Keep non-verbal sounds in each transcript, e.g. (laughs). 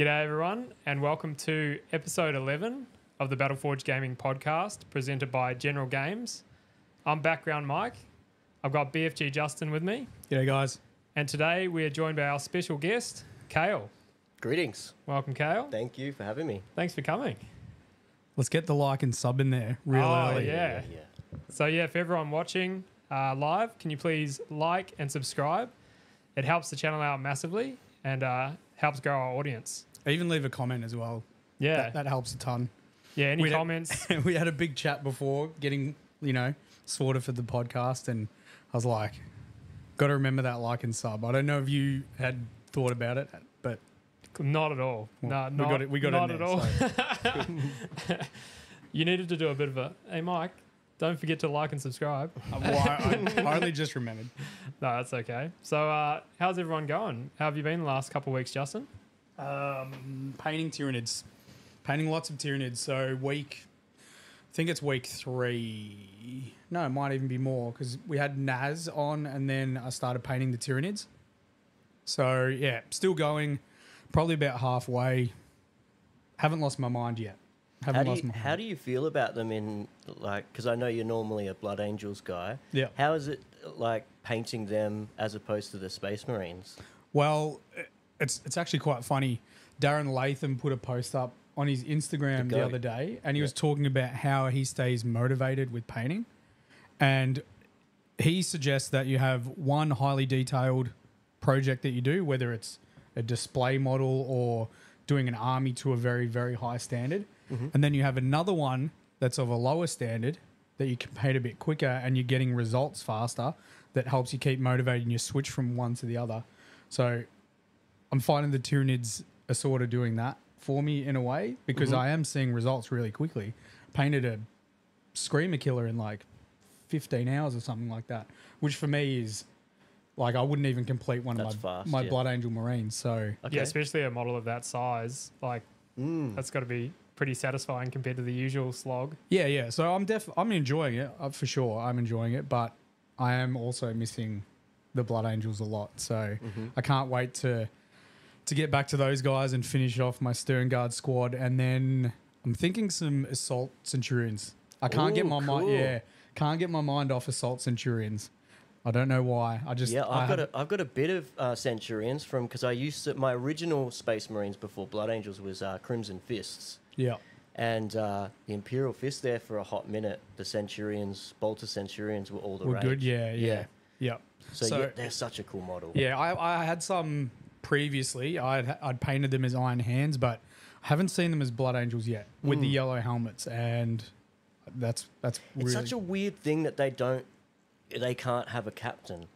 G'day, everyone, and welcome to episode 11 of the Battle Forged Gaming Podcast presented by General Games. I'm Background Mike. I've got BFG Justin with me, G'day, guys. and today we are joined by our special guest, Cail. Greetings. Welcome, Cail. Thank you for having me. Thanks for coming. Let's get the like and sub in there real Oh, early. yeah. So, yeah, for everyone watching uh, live, can you please like and subscribe? It helps the channel out massively and uh, helps grow our audience. Even leave a comment as well. Yeah, That, that helps a ton. yeah. Any we don't- comments? (laughs) we had a big chat before getting, you know, sorted for the podcast, and I was like, got to remember that like and sub. I don't know if you had thought about it, but Not at all. well, no, we not, got it. We got not it at all. (laughs) (laughs) you needed to do a bit of a. Hey, Mike, don't forget to like and subscribe. well, I, I, I only just remembered. No, that's okay. So, uh, how's everyone going? How have you been the last couple of weeks, Justin? Um, painting Tyranids, painting lots of Tyranids. So week, I think it's week three. No, it might even be more because we had Naz on, and then I started painting the Tyranids. So yeah, still going. Probably about halfway. Haven't lost my mind yet. Haven't How do, you, how do you feel about them in like? Because I know you're normally a Blood Angels guy. Yeah. How is it like painting them as opposed to the Space Marines? Well, it's it's actually quite funny. Darren Latham put a post up on his Instagram The the other day, and he Yeah. was talking about how he stays motivated with painting, and he suggests that you have one highly detailed project that you do, whether it's a display model or doing an army to a very very high standard, mm-hmm. and then you have another one that's of a lower standard that you can paint a bit quicker and you're getting results faster that helps you keep motivated and you switch from one to the other. So I'm finding the Tyranids are sort of doing that for me in a way because I am seeing results really quickly. Painted a screamer killer in like 15 hours or something like that, which for me is like I wouldn't even complete one That's of my fast, my yeah. Blood Angel Marines. So Okay. Yeah, especially a model of that size. Like, Mm. that's got to be pretty satisfying compared to the usual slog. yeah, yeah. So I'm def I'm enjoying it uh, for sure. I'm enjoying it, but I am also missing the Blood Angels a lot. So I can't wait to to get back to those guys and finish off my Stern Guard squad, and then I'm thinking some Assault Centurions. I can't get Ooh, my mind, cool. yeah, can't get my mind off Assault Centurions. I don't know why. I just Yeah, I I've got have- a I've got a bit of uh, Centurions from because I used to my original Space Marines before Blood Angels was uh, Crimson Fists. yeah. And uh, the Imperial Fist there for a hot minute. The Centurions, Bolter Centurions were all the We're rage. good. Yeah, yeah, yeah. So, So- yeah, they're such a cool model. Yeah, I, I had some previously. I'd, I'd painted them as Iron Hands, but I haven't seen them as Blood Angels yet with the Mm. yellow helmets, and that's that's It's such a weird thing that they don't, they can't have a captain.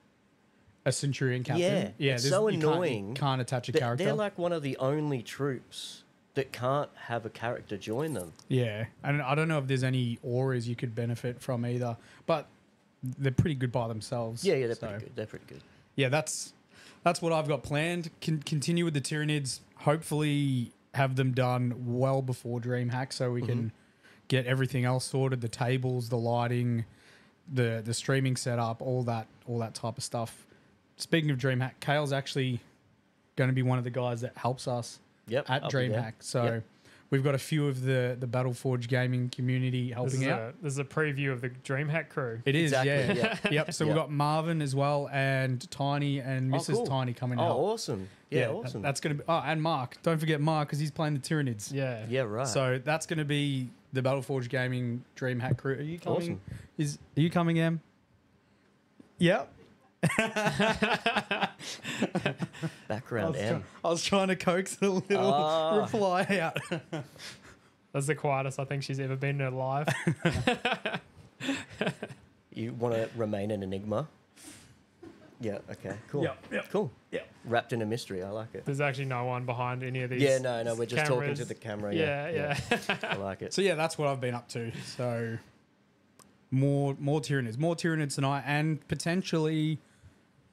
a Centurion captain. Yeah, yeah. it's there's- so you can't- you annoying. Can't, attach a They- character. They're like one of the only troops that can't have a character join them. yeah, and I don't know if there's any auras you could benefit from either, but they're pretty good by themselves. Yeah, yeah, they're so- pretty good. They're pretty good. yeah, that's that's what I've got planned. Can continue with the Tyranids. Hopefully, have them done well before DreamHack, so we can get everything else sorted: the tables, the lighting, the the streaming setup, all that, all that type of stuff. Speaking of DreamHack, Cail's actually going to be one of the guys that helps us Yep. at. DreamHack. So. Yep. We've got a few of the the Battle Forged gaming community helping is, out. a, this is a preview of the DreamHack crew. It is, Exactly, yeah. yeah. (laughs) yep. So we've got Marvin as well, and Tiny and Oh, Mrs. cool. Tiny coming Oh, out. awesome. Yeah, that- awesome. that's gonna be. Oh, and Mark. Don't forget Mark because he's playing the Tyranids. Yeah. yeah, right. So that's gonna be the Battle Forged Gaming Dreamhack crew. Are you coming? Awesome. Is are you coming, Em? Yep. (laughs) I Background was, M. try- I was trying to coax a little Ah. reply out. (laughs) That's the quietest I think she's ever been in her life. (laughs) You want to remain an enigma? Yeah. Okay. Cool. Yep, yep. Cool. Yep. Wrapped in a mystery. I like it. There's actually no one behind any of these. Yeah. No. No. We're just talking cameras. to the camera. Yeah, Yeah. yeah. I like it. So yeah, that's what I've been up to. So more more Tyranids, more Tyranids tonight, and potentially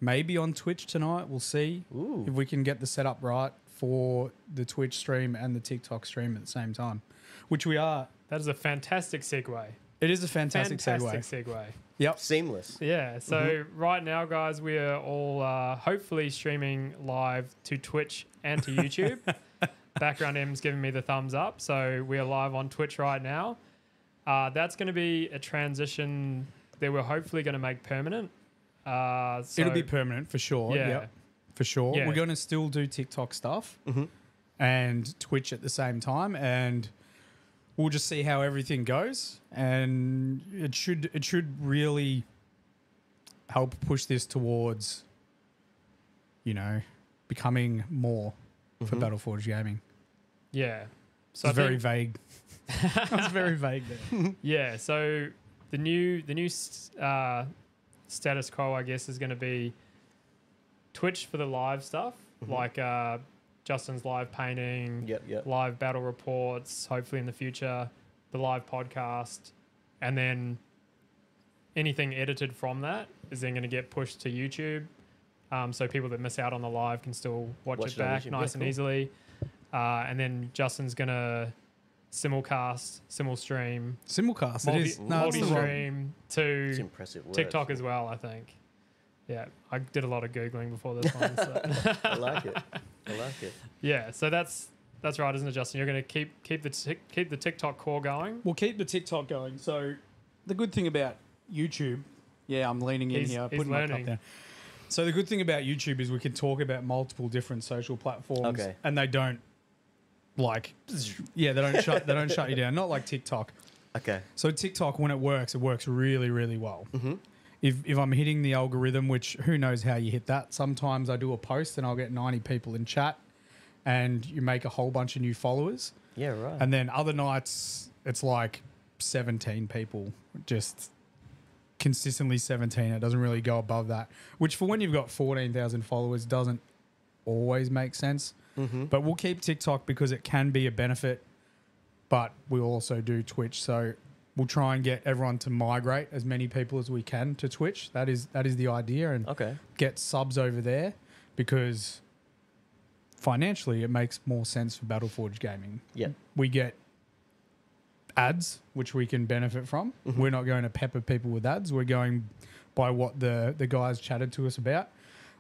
maybe on Twitch tonight. We'll see Ooh. if we can get the setup right for the Twitch stream and the TikTok stream at the same time, which we are. That is a fantastic segue. It is a fantastic, Fantastic segue. segue. Yep. Seamless. Yeah. So Mm-hmm. right now, guys, we are all uh, hopefully streaming live to Twitch and to YouTube. (laughs) Background M's giving me the thumbs up. So we are live on Twitch right now. Uh, that's going to be a transition that we're hopefully going to make permanent. Uh, so, It'll be permanent for sure. Yeah. Yep, for sure. Yeah. We're going to still do TikTok stuff Mhm. and Twitch at the same time, and we'll just see how everything goes. And it should it should really help push this towards, you know, becoming more for Mhm. Battle Forged gaming. yeah. So I very vague. (laughs) It's very vague there. Yeah, so the new the new uh, status quo, I guess, is going to be Twitch for the live stuff, Mhm. like uh, Justin's live painting, Yep, yep. live battle reports. Hopefully in the future, the live podcast, and then anything edited from that is then going to get pushed to YouTube. Um, so people that miss out on the live can still watch, Watch it back nice Yeah, and cool. easily. Uh, and then Justin's gonna simulcast, simulstream, Simulcast. it multi, is. No, it's the wrong. stream to It's impressive. Words. TikTok as well. I think. Yeah, I did a lot of googling before this one. So. (laughs) I like it. I like it. yeah, so that's that's right, isn't it, Justin? You're gonna keep keep the tic- keep the TikTok core going. We'll keep the TikTok going. So the good thing about YouTube, yeah, I'm leaning in He's- here, he's putting my cup down. So the good thing about YouTube is we can talk about multiple different social platforms, Okay. and they don't like, yeah, they don't shut they don't shut you down. Not like TikTok. Okay. So TikTok, when it works, it works really, really well. Mm-hmm. If, if I'm hitting the algorithm, which who knows how you hit that, sometimes I do a post and I'll get 90 people in chat and you make a whole bunch of new followers. Yeah, right. And then other nights, it's like 17 people, just consistently 17. It doesn't really go above that, which for when you've got 14,000 followers doesn't always make sense. Mm-hmm. But we'll keep TikTok because it can be a benefit, but we'll also do Twitch. So we'll try and get everyone to migrate as many people as we can to Twitch. That is that is the idea, and Okay. get subs over there because financially it makes more sense for Battle Forged gaming. Yeah. We get ads which we can benefit from. Mhm. We're not going to pepper people with ads. We're going by what the the guys chatted to us about.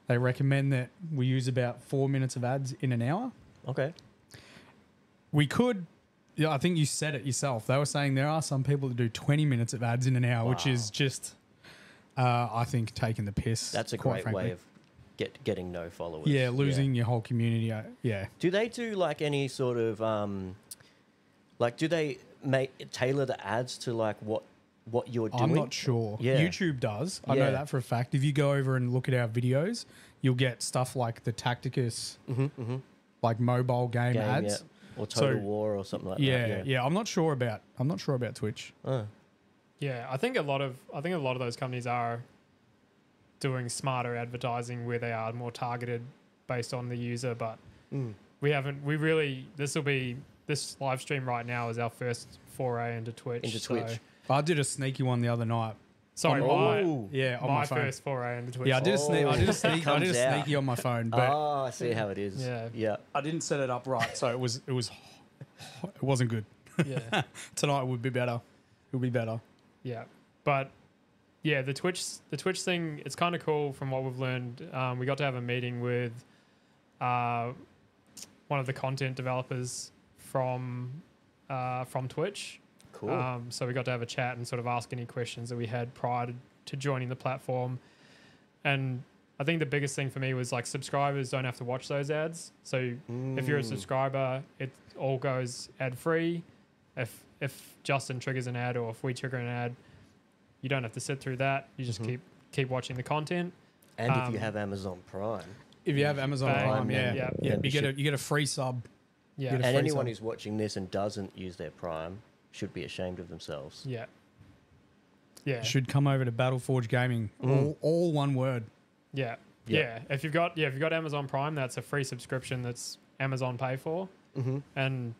They recommend that we use about 4 minutes of ads in an hour. Okay. We could yeah, I think you said it yourself. They were saying there are some people that do 20 minutes of ads in an hour, which Wow. is just uh, I think taking the piss. That's a quite great frankly. way of get getting no followers. Yeah, losing your whole community. uh, Yeah. Do they do like any sort of um, like do they make tailor the ads to like what what you're doing? I'm not sure. Yeah. YouTube does. I Yeah. know that for a fact. If you go over and look at our videos, you'll get stuff like the Tacticus, Mm-hmm, mm-hmm. like mobile game, Game, ads. yeah. Or Total So- War or something like Yeah, that. yeah, yeah. I'm not sure about. I'm not sure about Twitch. Oh, Yeah, I think a lot of I think a lot of those companies are doing smarter advertising where they are more targeted based on the user, but mm. we haven't we really this will be this live stream right now is our first foray into Twitch. Into so- Twitch. I did a sneaky one the other night. Sorry, On- my, Oh. Yeah, on my, my, phone. first foray into Twitch. Yeah, I did a sneak. I did Oh, a sneak. I did a comes out. sneaky on my phone, but oh, I see how it is. Yeah. Yeah. I didn't set it up right, so it was it was it wasn't good. yeah. (laughs) Tonight would be better. It would be better. Yeah, but yeah, the Twitch the Twitch thing it's kind of cool from what we've learned. Um, we got to have a meeting with uh, one of the content developers from uh, from Twitch. Cool. Um, so we got to have a chat and sort of ask any questions that we had prior to, to joining the platform. And I think the biggest thing for me was like subscribers don't have to watch those ads. So if you're a Mm. subscriber, it all goes ad free. If if Justin triggers an ad or if we trigger an ad, you don't have to sit through that. You just Mhm. keep keep watching the content. and if um, you have Amazon Prime, If you have Amazon Bang. Prime, yeah, Yeah. yeah, Yeah, you get a you get a free sub. Yeah, and free anyone sub. who's watching this and doesn't use their Prime should be ashamed of themselves. yeah, yeah, Should come over to Battle Forged Gaming. Mm. All, all one word. yeah, Yeah. yeah. If you've got yeah, if you've got Amazon Prime, that's a free subscription that's Amazon pay for, Mm-hmm. and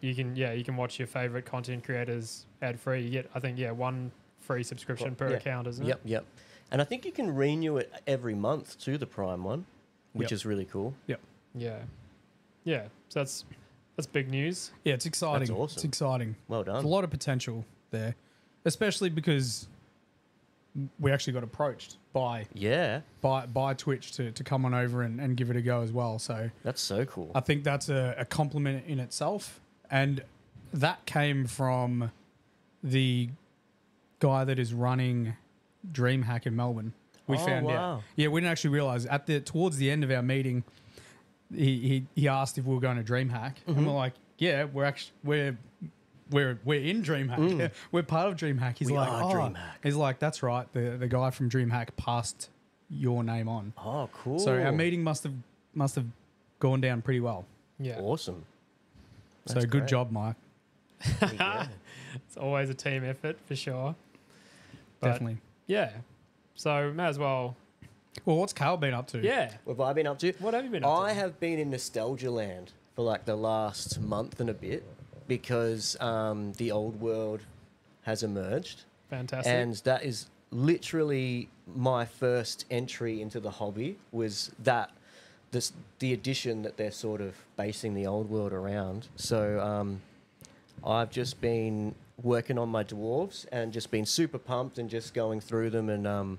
you can yeah you can watch your favorite content creators ad free. You get I think yeah one free subscription per Yeah. account, isn't Yep, it? yep. Yep. And I think you can renew it every month to the Prime one, which Yep. is really cool. Yep. Yeah, yeah. So that's that's big news. Yeah, it's exciting. That's awesome. It's exciting. Well done. There's done. a lot of potential there, especially because we actually got approached by Yeah, by by Twitch to, to come on over and, and give it a go as well. So that's so cool. I think that's a, a compliment in itself. And that came from the guy that is running DreamHack in Melbourne. We Oh, found wow. out. Yeah, we didn't actually realize at the towards the end of our meeting, he he, he asked if we were going to DreamHack, Mm-hmm. and we're like, yeah, we're actually we're we're we're in DreamHack. (laughs) we're part of DreamHack. He's Mm. We like, are oh. DreamHack. He's like, that's right. The the guy from DreamHack passed your name on. oh, cool. So our meeting must have must have gone down pretty well. Yeah. Awesome. so That's good great. job, Mike. Yeah. (laughs) It's always a team effort for sure. But Definitely. yeah. So may as well. Well, what's Carl been up to? Yeah. what have I been up to? What have you been up to? I to? have been in nostalgia land for like the last month and a bit because um, the old world has emerged. Fantastic. and that is literally my first entry into the hobby was that this the addition that they're sort of basing the old world around so um, i've just been working on my dwarves and just been super pumped and just going through them and um,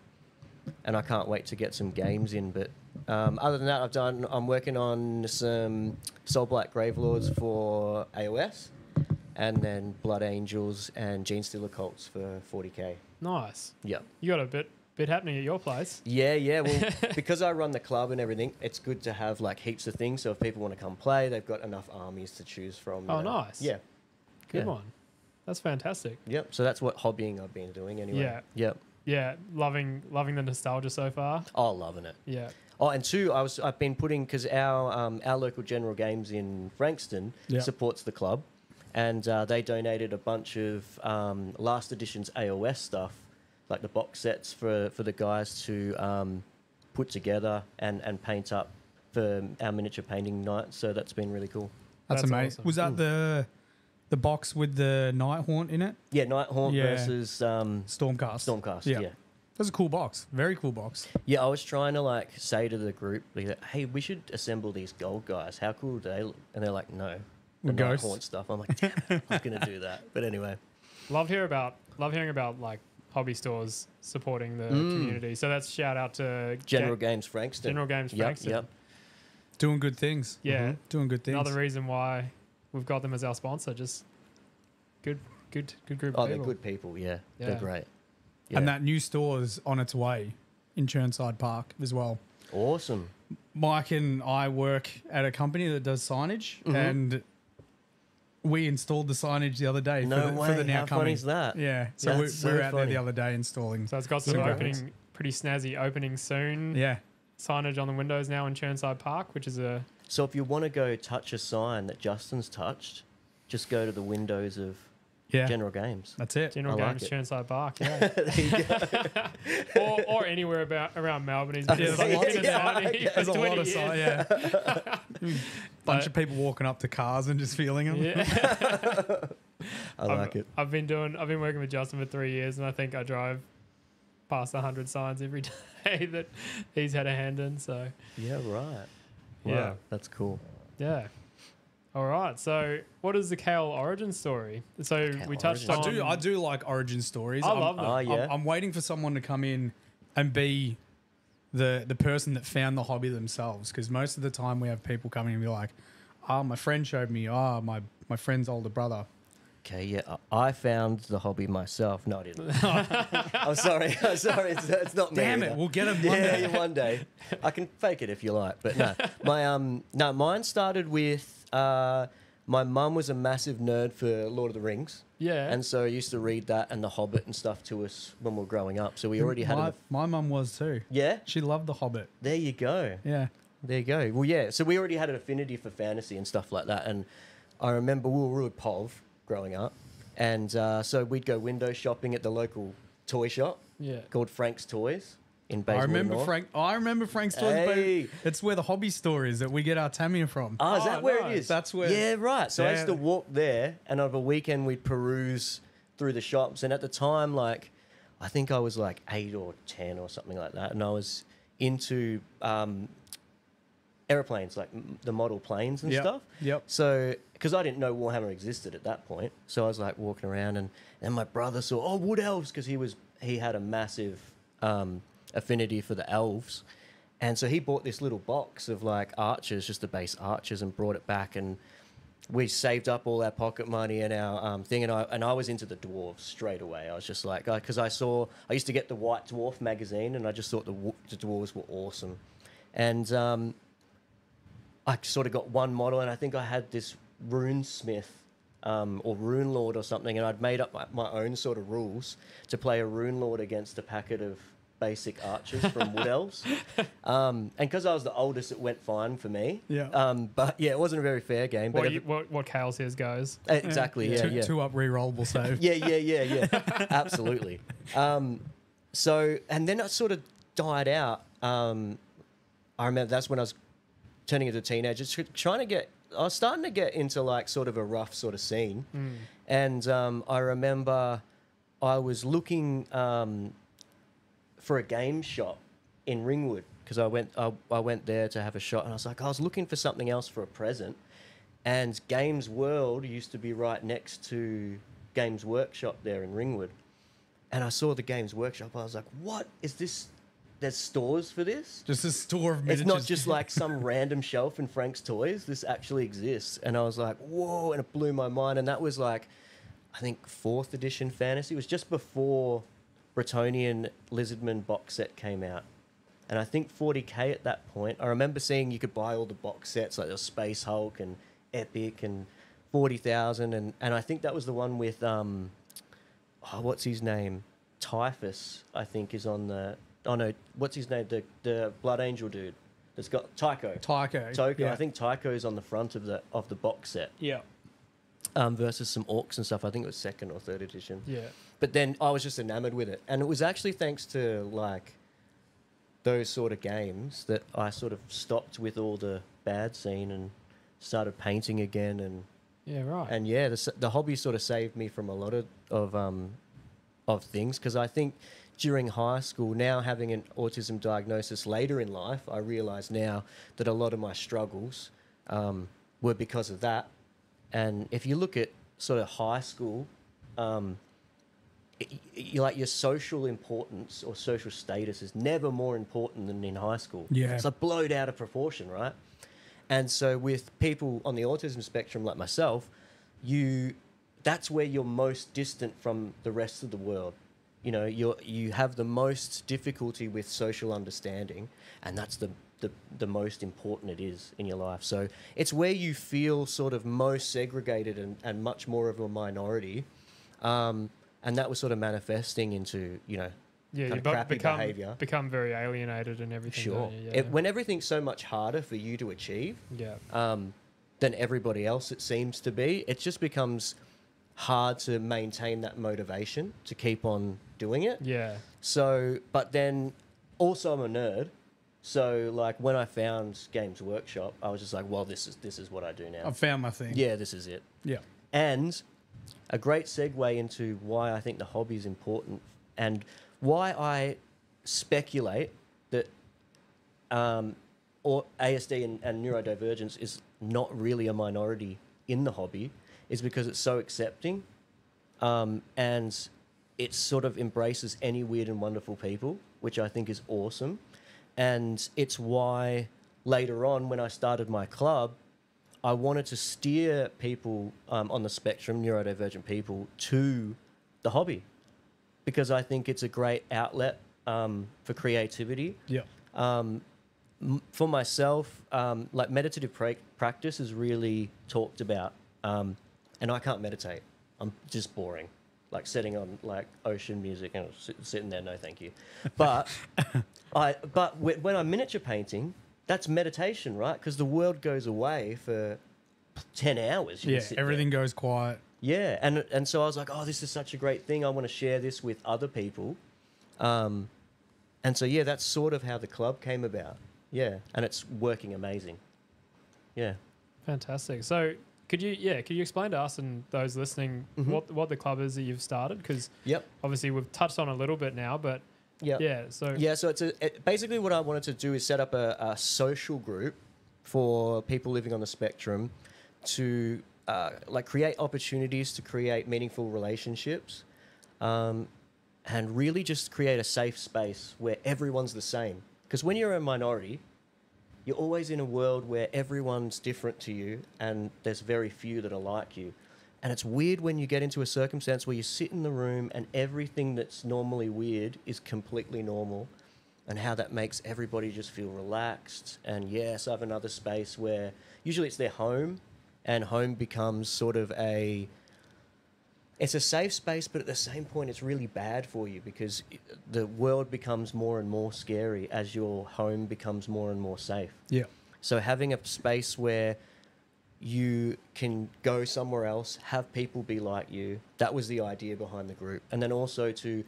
and i can't wait to get some games in but um, other than that i've done i'm working on some Soulblight Gravelords for aos and then blood angels and Genestealer Cults for 40k nice. Yep. You got a bit bit happening at your place. Yeah, yeah. Well, (laughs) because I run the club and everything, it's good to have like heaps of things. So if people want to come play, they've got enough armies to choose from. Oh, know. nice. Yeah. Good Yeah. one. That's fantastic. Yep. So that's what hobbying I've been doing anyway. Yeah. Yep. Yeah, loving loving the nostalgia so far. Oh, loving it. Yeah. Oh, and two, I was I've been putting because our um, our local General Games in Frankston Yep. supports the club, and uh, they donated a bunch of um, last edition's AOS stuff, like the box sets for for the guys to um, put together and and paint up for our miniature painting night. So that's been really cool. That's, That's amazing. awesome. Was that the the box with the Nighthaunt in it? Yeah, Nighthaunt Yeah. versus um, Stormcast. Stormcast. Yeah. Yeah. That's a cool box. Very cool box. yeah, I was trying to like say to the group, like, "Hey, we should assemble these gold guys. How cool do they look?" And they're like, "No, the With ghosts? Nighthaunt stuff." I'm like, "Damn it, I was gonna do (laughs) that." But anyway, Love hear about love hearing about like hobby stores supporting the Mm. community. So that's shout out to General Gen- Games Frankston. General Games Yep, Frankston. yep. Doing good things. Yeah. Mhm. Doing good things. Another reason why we've got them as our sponsor. Just good good good group Oh, of they're people. good people. Yeah, Yeah. they're great. Yeah. And that new store's on its way in Chirnside Park as well. awesome. Mike and I work at a company that does signage, Mhm. and we installed the signage the other day No for, the, way. for the now How coming. funny is that? Yeah, so we're, so we're out there the other day installing. So it's got some Some opening, graphics. pretty snazzy opening soon. Yeah, Signage on the windows now in Chirnside Park, which is a So if you want to go touch a sign that Justin's touched, just go to the windows of yeah, General Games. that's it. General I like Games it. Chirnside Park. Yeah. (laughs) there you go. (laughs) or, or anywhere about around Melbourne. He's (laughs) been Yeah, there's a lot- in and yeah, yeah, There's a lot of years. sign, yeah. Bunch But- of people walking up to cars and just feeling them. Yeah. I like I've, it. I've been doing. I've been working with Justin for three years, and I think I drive past hundred signs every day that he's had a hand in. So Yeah, right. Yeah. That's cool. yeah. All right. So what is the Cail origin story? So Cail we touched origin on. I do. I do like origin stories. I I'm- love them. Oh, I'm. I'm waiting for someone to come in and be the the person that found the hobby themselves. Because most of the time we have people coming and be like, "Oh, my friend showed me. Oh, my my friend's older brother." Okay, yeah, I found the hobby myself. No, I didn't. I'm sorry. I'm sorry. It's, it's not me. Damn it! either. We'll get him one yeah, day. one day. I can fake it if you like, but no. (laughs) My um, no, mine started with uh, my mum was a massive nerd for Lord of the Rings, yeah. and so I used to read that and The Hobbit and stuff to us when we were growing up. So we already had. my, my mum was too. yeah, She loved The Hobbit. there you go. Yeah. There you go. Well, yeah. So we already had an affinity for fantasy and stuff like that. And I remember we were with Pov growing up, and uh, so we'd go window shopping at the local toy shop yeah. called Frank's Toys in I remember North. Frank. I remember Frank's toys. Hey. But it's where the hobby store is that we get our Tamiya from. Oh, is Oh, that where nice. it is? That's where- Yeah, right. So I used to walk there, and over a weekend we'd peruse through the shops. And at the time, like, I think I was like eight or ten or something like that, and I was into um, aeroplanes, like m- the model planes and Yep. stuff. Yep. So, because I didn't know Warhammer existed at that point, so I was like walking around, and and my brother saw oh Wood Elves because he was he had a massive um, affinity for the elves, and so he bought this little box of like archers, just the base archers, and brought it back and. We saved up all our pocket money and our um, thing, and I and I was into the dwarves straight away. I was just like, because I saw I used to get the White Dwarf magazine, and I just thought the, the dwarves were awesome, and um, I sort of got one model, and I think I had this runesmith um, or rune lord or something, and I'd made up my, my own sort of rules to play a rune lord against a packet of basic archers from Wood (laughs) Elves. Um, and because I was the oldest, it went fine for me. Yeah. Um, but yeah, it wasn't a very fair game. But What, every- you, what what Cail says goes. exactly, yeah, two, yeah. two up re-rollable save. Yeah, yeah, yeah, yeah. (laughs) Absolutely. Um, so, and then it sort of died out. Um, I remember that's when I was turning into teenagers, trying to get. I was starting to get into like sort of a rough sort of scene, and um, I remember I was looking um, for a game shop in Ringwood because I went I, I went there to have a shot, and I was like I was looking for something else for a present, and Games World used to be right next to Games Workshop there in Ringwood, and I saw the Games Workshop. I was like, what is this? There's stores for this. Just a store of It's not just like some (laughs) random shelf in Frank's Toys. This actually exists. And I was like, whoa, and it blew my mind. And that was like, I think, fourth edition fantasy. It was just before Bretonnian Lizardman box set came out. And I think 40k at that point. I remember seeing you could buy all the box sets like the Space Hulk and Epic and 40,000. And, and I think that was the one with, um, oh, what's his name? Typhus, I think, is on the. Oh no, what's his name? The the Blood Angel dude that's got Tycho. Tycho. Tycho. Yeah. I think Tycho's on the front of the of the box set. Yeah. Um, versus some orcs and stuff. I think it was second or third edition. Yeah. But then I was just enamored with it, and it was actually thanks to like those sort of games that I sort of stopped with all the bad scene and started painting again and Yeah. Right. and yeah, the, the hobby sort of saved me from a lot of of um, of things because I think during high school, now having an autism diagnosis later in life, I realise now that a lot of my struggles um, were because of that. And if you look at sort of high school, um, y- y- like your social importance or social status is never more important than in high school. Yeah. It's like blowed out of proportion, right? And so with people on the autism spectrum like myself, you that's where you're most distant from the rest of the world. You know, you you have the most difficulty with social understanding, and that's the, the the most important it is in your life. So it's where you feel sort of most segregated and, and much more of a minority. Um, and that was sort of manifesting into, you know, yeah. You crappy become behaviour. become very alienated and everything. sure. Yeah. It, when everything's so much harder for you to achieve, yeah. um, than everybody else it seems to be, it just becomes hard to maintain that motivation to keep on doing it. Yeah. So, but then also I'm a nerd. So like when I found Games Workshop, I was just like, well, this is this is what I do now. I've found my thing. Yeah, this is it. Yeah. And a great segue into why I think the hobby is important and why I speculate that um, or ASD and, and neurodivergence is not really a minority in the hobby is because it's so accepting um, and it sort of embraces any weird and wonderful people, which I think is awesome. And it's why later on, when I started my club, I wanted to steer people um, on the spectrum, neurodivergent people, to the hobby because I think it's a great outlet um, for creativity. Yeah. Um, for myself, um, like meditative pra- practice is really talked about, um, and I can't meditate. I'm just boring, like sitting on like ocean music and sitting there. No, thank you. But (laughs) I, but when I'm miniature painting, that's meditation, right? Because the world goes away for ten hours. You Yeah. sit there. Everything goes quiet. Yeah, and and so I was like, oh, this is such a great thing. I want to share this with other people. Um, and so yeah, that's sort of how the club came about. Yeah, and it's working amazing. Yeah. Fantastic. So, could you, yeah, could you explain to us and those listening Mhm. what what the club is that you've started? Because Yep. obviously we've touched on a little bit now, but Yeah. yeah. So Yeah. So it's a, it, basically what I wanted to do is set up a, a social group for people living on the spectrum to uh, like create opportunities to create meaningful relationships. Um, and really just create a safe space where everyone's the same. Because when you're a minority, you're always in a world where everyone's different to you and there's very few that are like you. And it's weird when you get into a circumstance where you sit in the room and everything that's normally weird is completely normal and how that makes everybody just feel relaxed. And yes, I have another space where usually it's their home and home becomes sort of a it's a safe space, but at the same point, it's really bad for you because the world becomes more and more scary as your home becomes more and more safe. Yeah. So having a space where you can go somewhere else, have people be like you, that was the idea behind the group. And then also to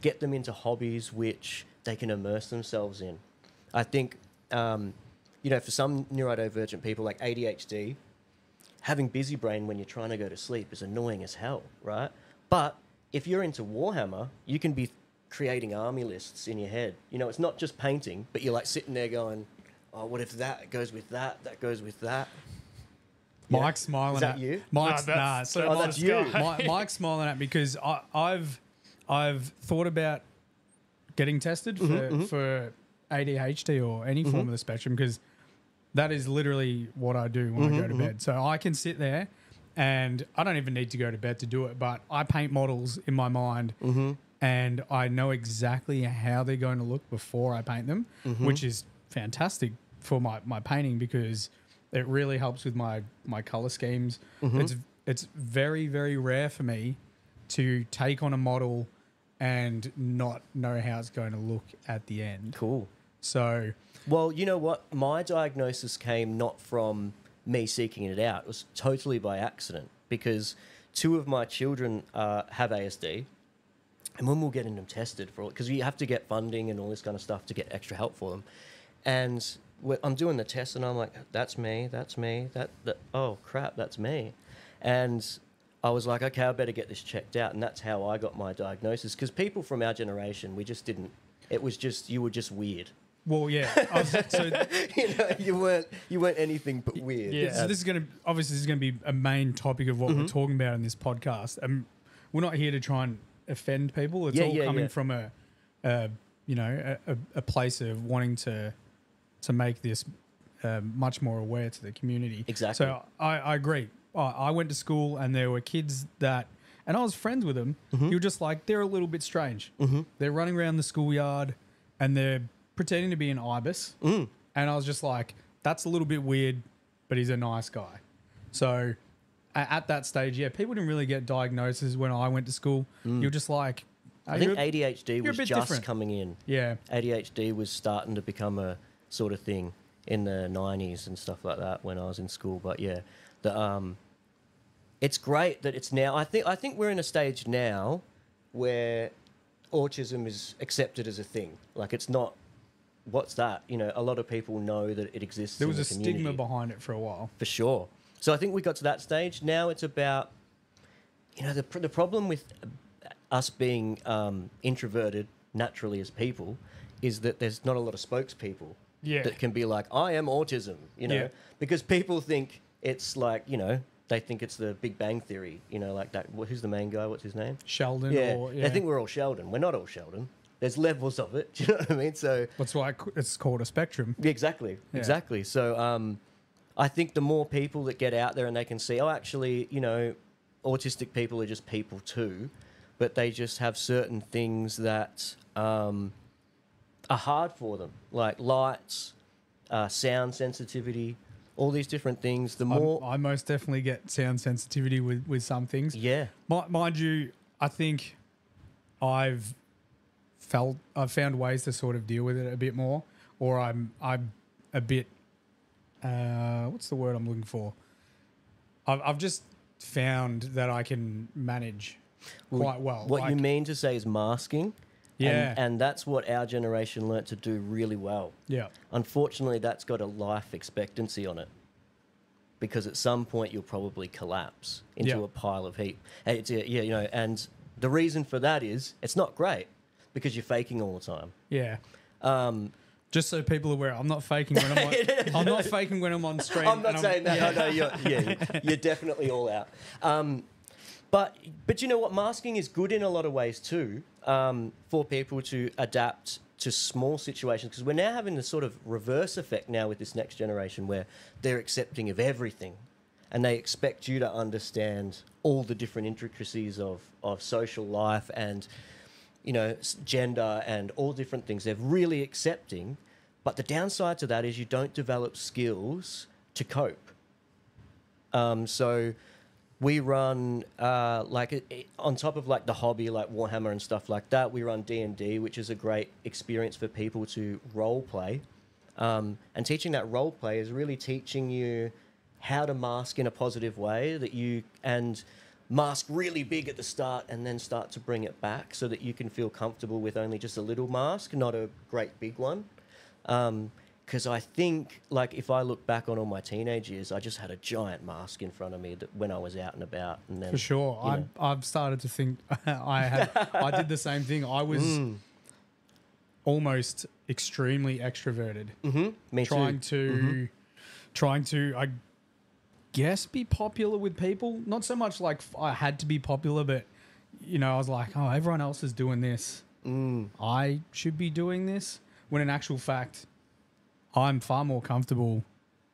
get them into hobbies which they can immerse themselves in. I think, um, you know, for some neurodivergent people like ADHD, having busy brain when you're trying to go to sleep is annoying as hell, right? But if you're into Warhammer, you can be creating army lists in your head. You know, it's not just painting, but you're like sitting there going, "Oh, what if that goes with that? That goes with that." Yeah. Mike's smiling Is that at you? Mike's Nah, nah, so Oh, that's that's you. guy. Mi- (laughs) Mike's smiling at me because I, I've I've thought about getting tested for, Mm-hmm, for ADHD or any form of the spectrum because that is literally what I do when I Mm-hmm, go to bed. So I can sit there and I don't even need to go to bed to do it, but I paint models in my mind Mm-hmm. and I know exactly how they're going to look before I paint them, Mm-hmm. which is fantastic for my, my painting because it really helps with my, my color schemes. Mm-hmm. It's it's very very rare for me to take on a model and not know how it's going to look at the end. Cool. So Well, you know what? My diagnosis came not from me seeking it out. It was totally by accident because two of my children uh, have ASD. And when we're getting them tested for it, because you have to get funding and all this kind of stuff to get extra help for them. And I'm doing the test and I'm like, that's me, that's me, that, that, oh crap, that's me. And I was like, okay, I better get this checked out. And that's how I got my diagnosis. Because people from our generation, we just didn't, it was just, you were just weird. Well yeah. (laughs) I was, so you know, you weren't you weren't anything but weird. Yeah. So this is going to obviously this is going to be a main topic of what Mm-hmm. we're talking about in this podcast. Um, we're not here to try and offend people. It's Yeah, all yeah, coming yeah. from a, a you know, a, a, place of wanting to to make this uh, much more aware to the community. Exactly. So I, I agree. I, I went to school and there were kids that, and I was friends with them. Mm-hmm. You were just like they're a little bit strange. They're running around the schoolyard and they're pretending to be an ibis. Mm. And I was just like, that's a little bit weird, but he's a nice guy. So at that stage, yeah, people didn't really get diagnoses when I went to school. You're just like, Mm. I "Oh, think ADHD was just different." coming in. yeah, ADHD was starting to become a sort of thing in the '90s and stuff like that when I was in school. But yeah, the um, it's great that it's now. I think I think we're in a stage now where autism is accepted as a thing. Like it's not. What's that? You know, a lot of people know that it exists. there was the a stigma behind it for a while. for sure. So I think we got to that stage. Now it's about, you know, the the problem with us being um, introverted naturally as people is that there's not a lot of spokespeople Yeah. that can be like, I am autism, you know, Yeah. because people think it's like, you know, they think it's the Big Bang Theory, you know, like that. Who's the main guy? What's his name? Sheldon, Yeah, or yeah. they think we're all Sheldon. We're not all Sheldon. There's levels of it. (laughs) Do you know what I mean? So that's why it's called a spectrum. exactly, Yeah. exactly. So um, I think the more people that get out there and they can see, oh, actually, you know, autistic people are just people too, but they just have certain things that um, are hard for them, like lights, uh, sound sensitivity, all these different things. The I'm- more, I most definitely get sound sensitivity with, with some things. yeah, Mi- Mind you, I think I've felt I've found ways to sort of deal with it a bit more, or I'm I'm a bit uh, what's the word I'm looking for? I've I've just found that I can manage Well, quite well. what you mean to say is masking. Yeah. And, and that's what our generation learnt to do really well. Yeah, Unfortunately, that's got a life expectancy on it because at some point you'll probably collapse into Yeah. a pile of heat. And It's, yeah, yeah, you know, and the reason for that is it's not great because you're faking all the time. yeah. Um, Just so people are aware, I'm not faking when I'm on. (laughs) I'm not faking when I'm on stream. I'm not saying that. yeah. No, no, you're, yeah, (laughs) you're definitely all out. Um, But but you know what? Masking is good in a lot of ways too um, for people to adapt to small situations because we're now having the sort of reverse effect now with this next generation where they're accepting of everything and they expect you to understand all the different intricacies of, of social life and you know gender and all different things. They're really accepting but the downside to that is you don't develop skills to cope. Um, so we run uh, like it, it- on top of like the hobby like warhammer and stuff like that we run d&d which is a great experience for people to role play. Um, and teaching that role play is really teaching you how to mask in a positive way that you and mask really big at the start and then start to bring it back so that you can feel comfortable with only just a little mask not a great big one because I think, like, if I look back on all my teenage years, I just had a giant mask in front of me that when I was out and about, and then For sure. you I, know. I've started to think (laughs) I had, I did the same thing. I was Mm. almost extremely extroverted, Mm-hmm. Me trying too. to, trying to, I guess, be popular with people. Not so much like I had to be popular, but you know, I was like, oh, everyone else is doing this. Mm. I should be doing this. When in actual fact, I'm far more comfortable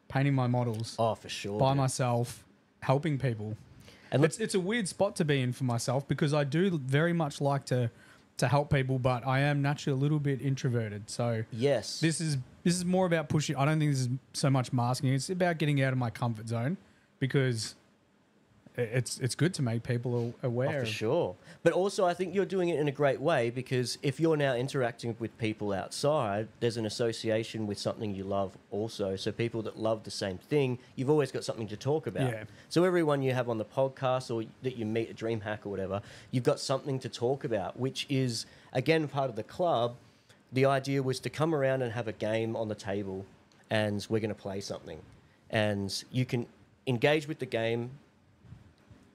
painting my models Oh, for sure. by dude. myself, helping people. and It's it's a weird spot to be in for myself because I do very much like to to help people, but I am naturally a little bit introverted. So yes, this is this is more about pushing. I don't think this is so much masking. It's about getting out of my comfort zone because it's it's good to make people a- Oh, aware. for sure. But also, I think you're doing it in a great way because if you're now interacting with people outside, there's an association with something you love also. So people that love the same thing, you've always got something to talk about. Yeah. So everyone you have on the podcast or that you meet at DreamHack or whatever, you've got something to talk about, which is again part of the club. The idea was to come around and have a game on the table, and we're going to play something, and you can engage with the game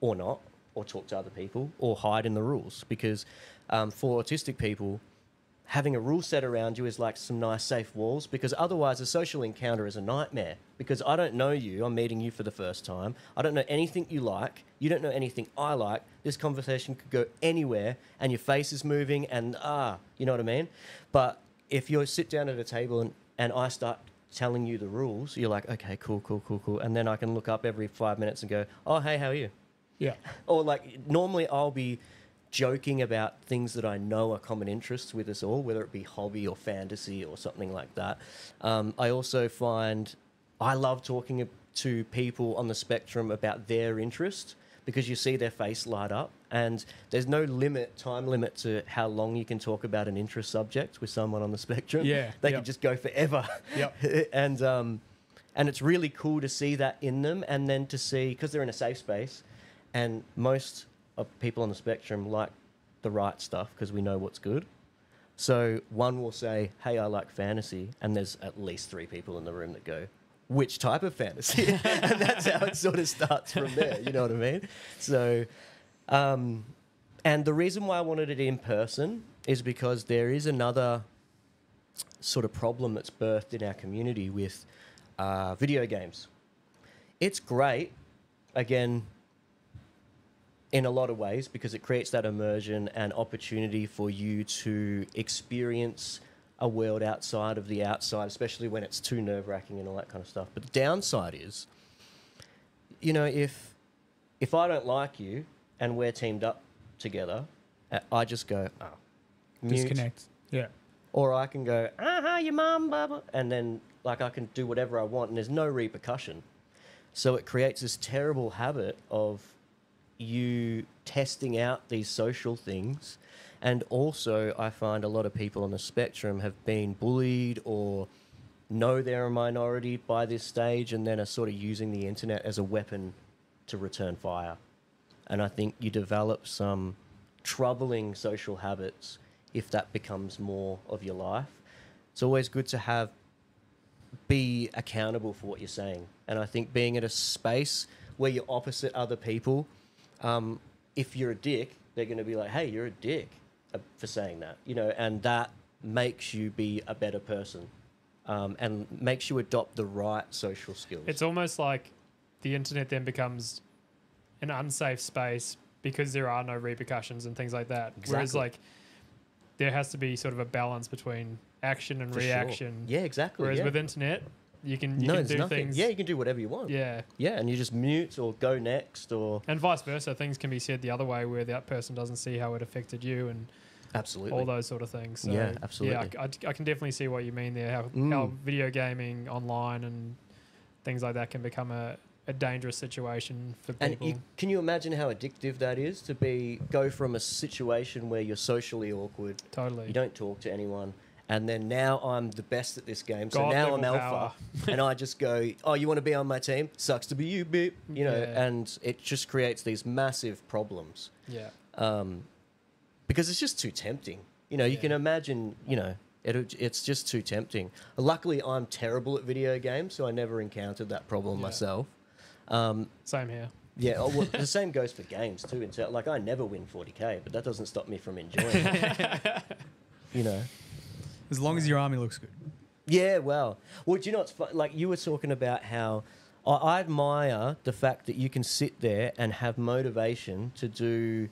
or not, or talk to other people, or hide in the rules. Because um, for autistic people, having a rule set around you is like some nice safe walls. Because otherwise, a social encounter is a nightmare. Because I don't know you, I'm meeting you for the first time. I don't know anything you like. You don't know anything I like. This conversation could go anywhere, and your face is moving, and ah, you know what I mean. But if you sit down at a table and, and I start telling you the rules, you're like, okay, cool, cool, cool, cool, and then I can look up every five minutes and go, oh, hey, how are you? Yeah. or like normally I'll be joking about things that I know are common interests with us all, whether it be hobby or fantasy or something like that. Um, I also find I love talking to people on the spectrum about their interest because you see their face light up, and there's no limit, time limit to how long you can talk about an interest subject with someone on the spectrum. Yeah, (laughs) they yep. could just go forever. Yep. (laughs) and um, and it's really cool to see that in them, and then to see because they're in a safe space, and most of people on the spectrum like the right stuff because we know what's good. So one will say, "Hey, I like fantasy," and there's at least three people in the room that go, "Which type of fantasy?" (laughs) and that's how it sort of starts from there. You know what I mean? So, um, and the reason why I wanted it in person is because there is another sort of problem that's birthed in our community with uh, video games. It's great, again, in a lot of ways because it creates that immersion and opportunity for you to experience a world outside of the outside, especially when it's too nerve wracking and all that kind of stuff. But the downside is, you know, if if I don't like you and we're teamed up together, uh, I just go, oh, mute. Disconnect. Yeah. Or I can go, aha, your mum, blah, blah, and then like I can do whatever I want and there's no repercussion. So it creates this terrible habit of you testing out these social things. And also, I find a lot of people on the spectrum have been bullied or know they're a minority by this stage and then are sort of using the internet as a weapon to return fire. And I think you develop some troubling social habits if that becomes more of your life. It's always good to have be accountable for what you're saying. And I think being at a space where you're opposite other people, um, if you're a dick, they're going to be like, "Hey, you're a dick uh, for saying that," you know, and that makes you be a better person, um, and makes you adopt the right social skills. It's almost like the internet then becomes an unsafe space because there are no repercussions and things like that. Whereas like there has to be sort of a balance between action and For sure. reaction. Yeah, exactly. Whereas yeah. with internet, you can you no, can do nothing. things. Yeah, you can do whatever you want. yeah. Yeah, and you just mute or go next or And vice versa, things can be said the other way where that person doesn't see how it affected you and absolutely. all those sort of things. So, Yeah, Yeah, absolutely. I, I- I can definitely see what you mean there. How, Mm. how video gaming online and things like that can become a, a dangerous situation for and people. you, can you imagine how addictive that is to be go from a situation where you're socially awkward, totally. you don't talk to anyone, and then now I'm the best at this game. So God now I'm alpha, (laughs) and I just go, "Oh, you want to be on my team? Sucks to be you, beep." You know, Yeah. and it just creates these massive problems. Yeah. um, because it's just too tempting. You know, you Yeah. can imagine. You know, it, it's just too tempting. Luckily, I'm terrible at video games, so I never encountered that problem Yeah. myself. Um, Same here. yeah, oh, well, the (laughs) same goes for games too. Like, I never win 40k, but that doesn't stop me from enjoying it. (laughs) you know. As long as your army looks good. Yeah, well, well, do you know what's fun? Like you were talking about how I, I admire the fact that you can sit there and have motivation to do,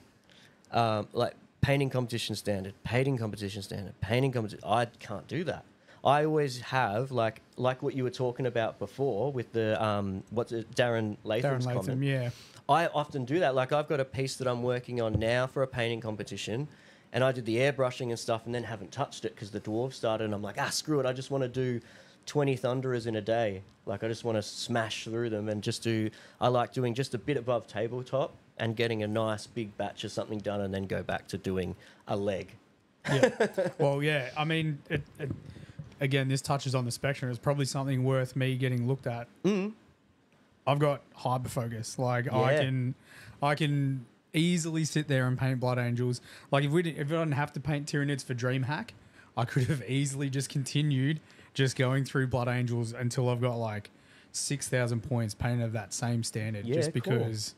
um, like painting competition standard, painting competition standard, painting competition. I can't do that. I always have like like what you were talking about before with the um, what's it, Darren Latham's Darren comment. Yeah. I often do that. Like I've got a piece that I'm working on now for a painting competition, and I did the airbrushing and stuff, and then haven't touched it because the dwarves started. And I'm like, ah, screw it. I just want to do 20 thunderers in a day. Like I just want to smash through them and just do. I like doing just a bit above tabletop and getting a nice big batch of something done, and then go back to doing a leg. Yeah. (laughs) well, yeah. I mean, it, it, again, this touches on the spectrum. It's probably something worth me getting looked at. Mm. I've got hyper focus. Like I can, I can easily sit there and paint blood angels. Like if we didn't, if I didn't have to paint Tyranids for DreamHack, I could have easily just continued just going through blood angels until I've got like six thousand points painted of that same standard. Yeah, just cool. because.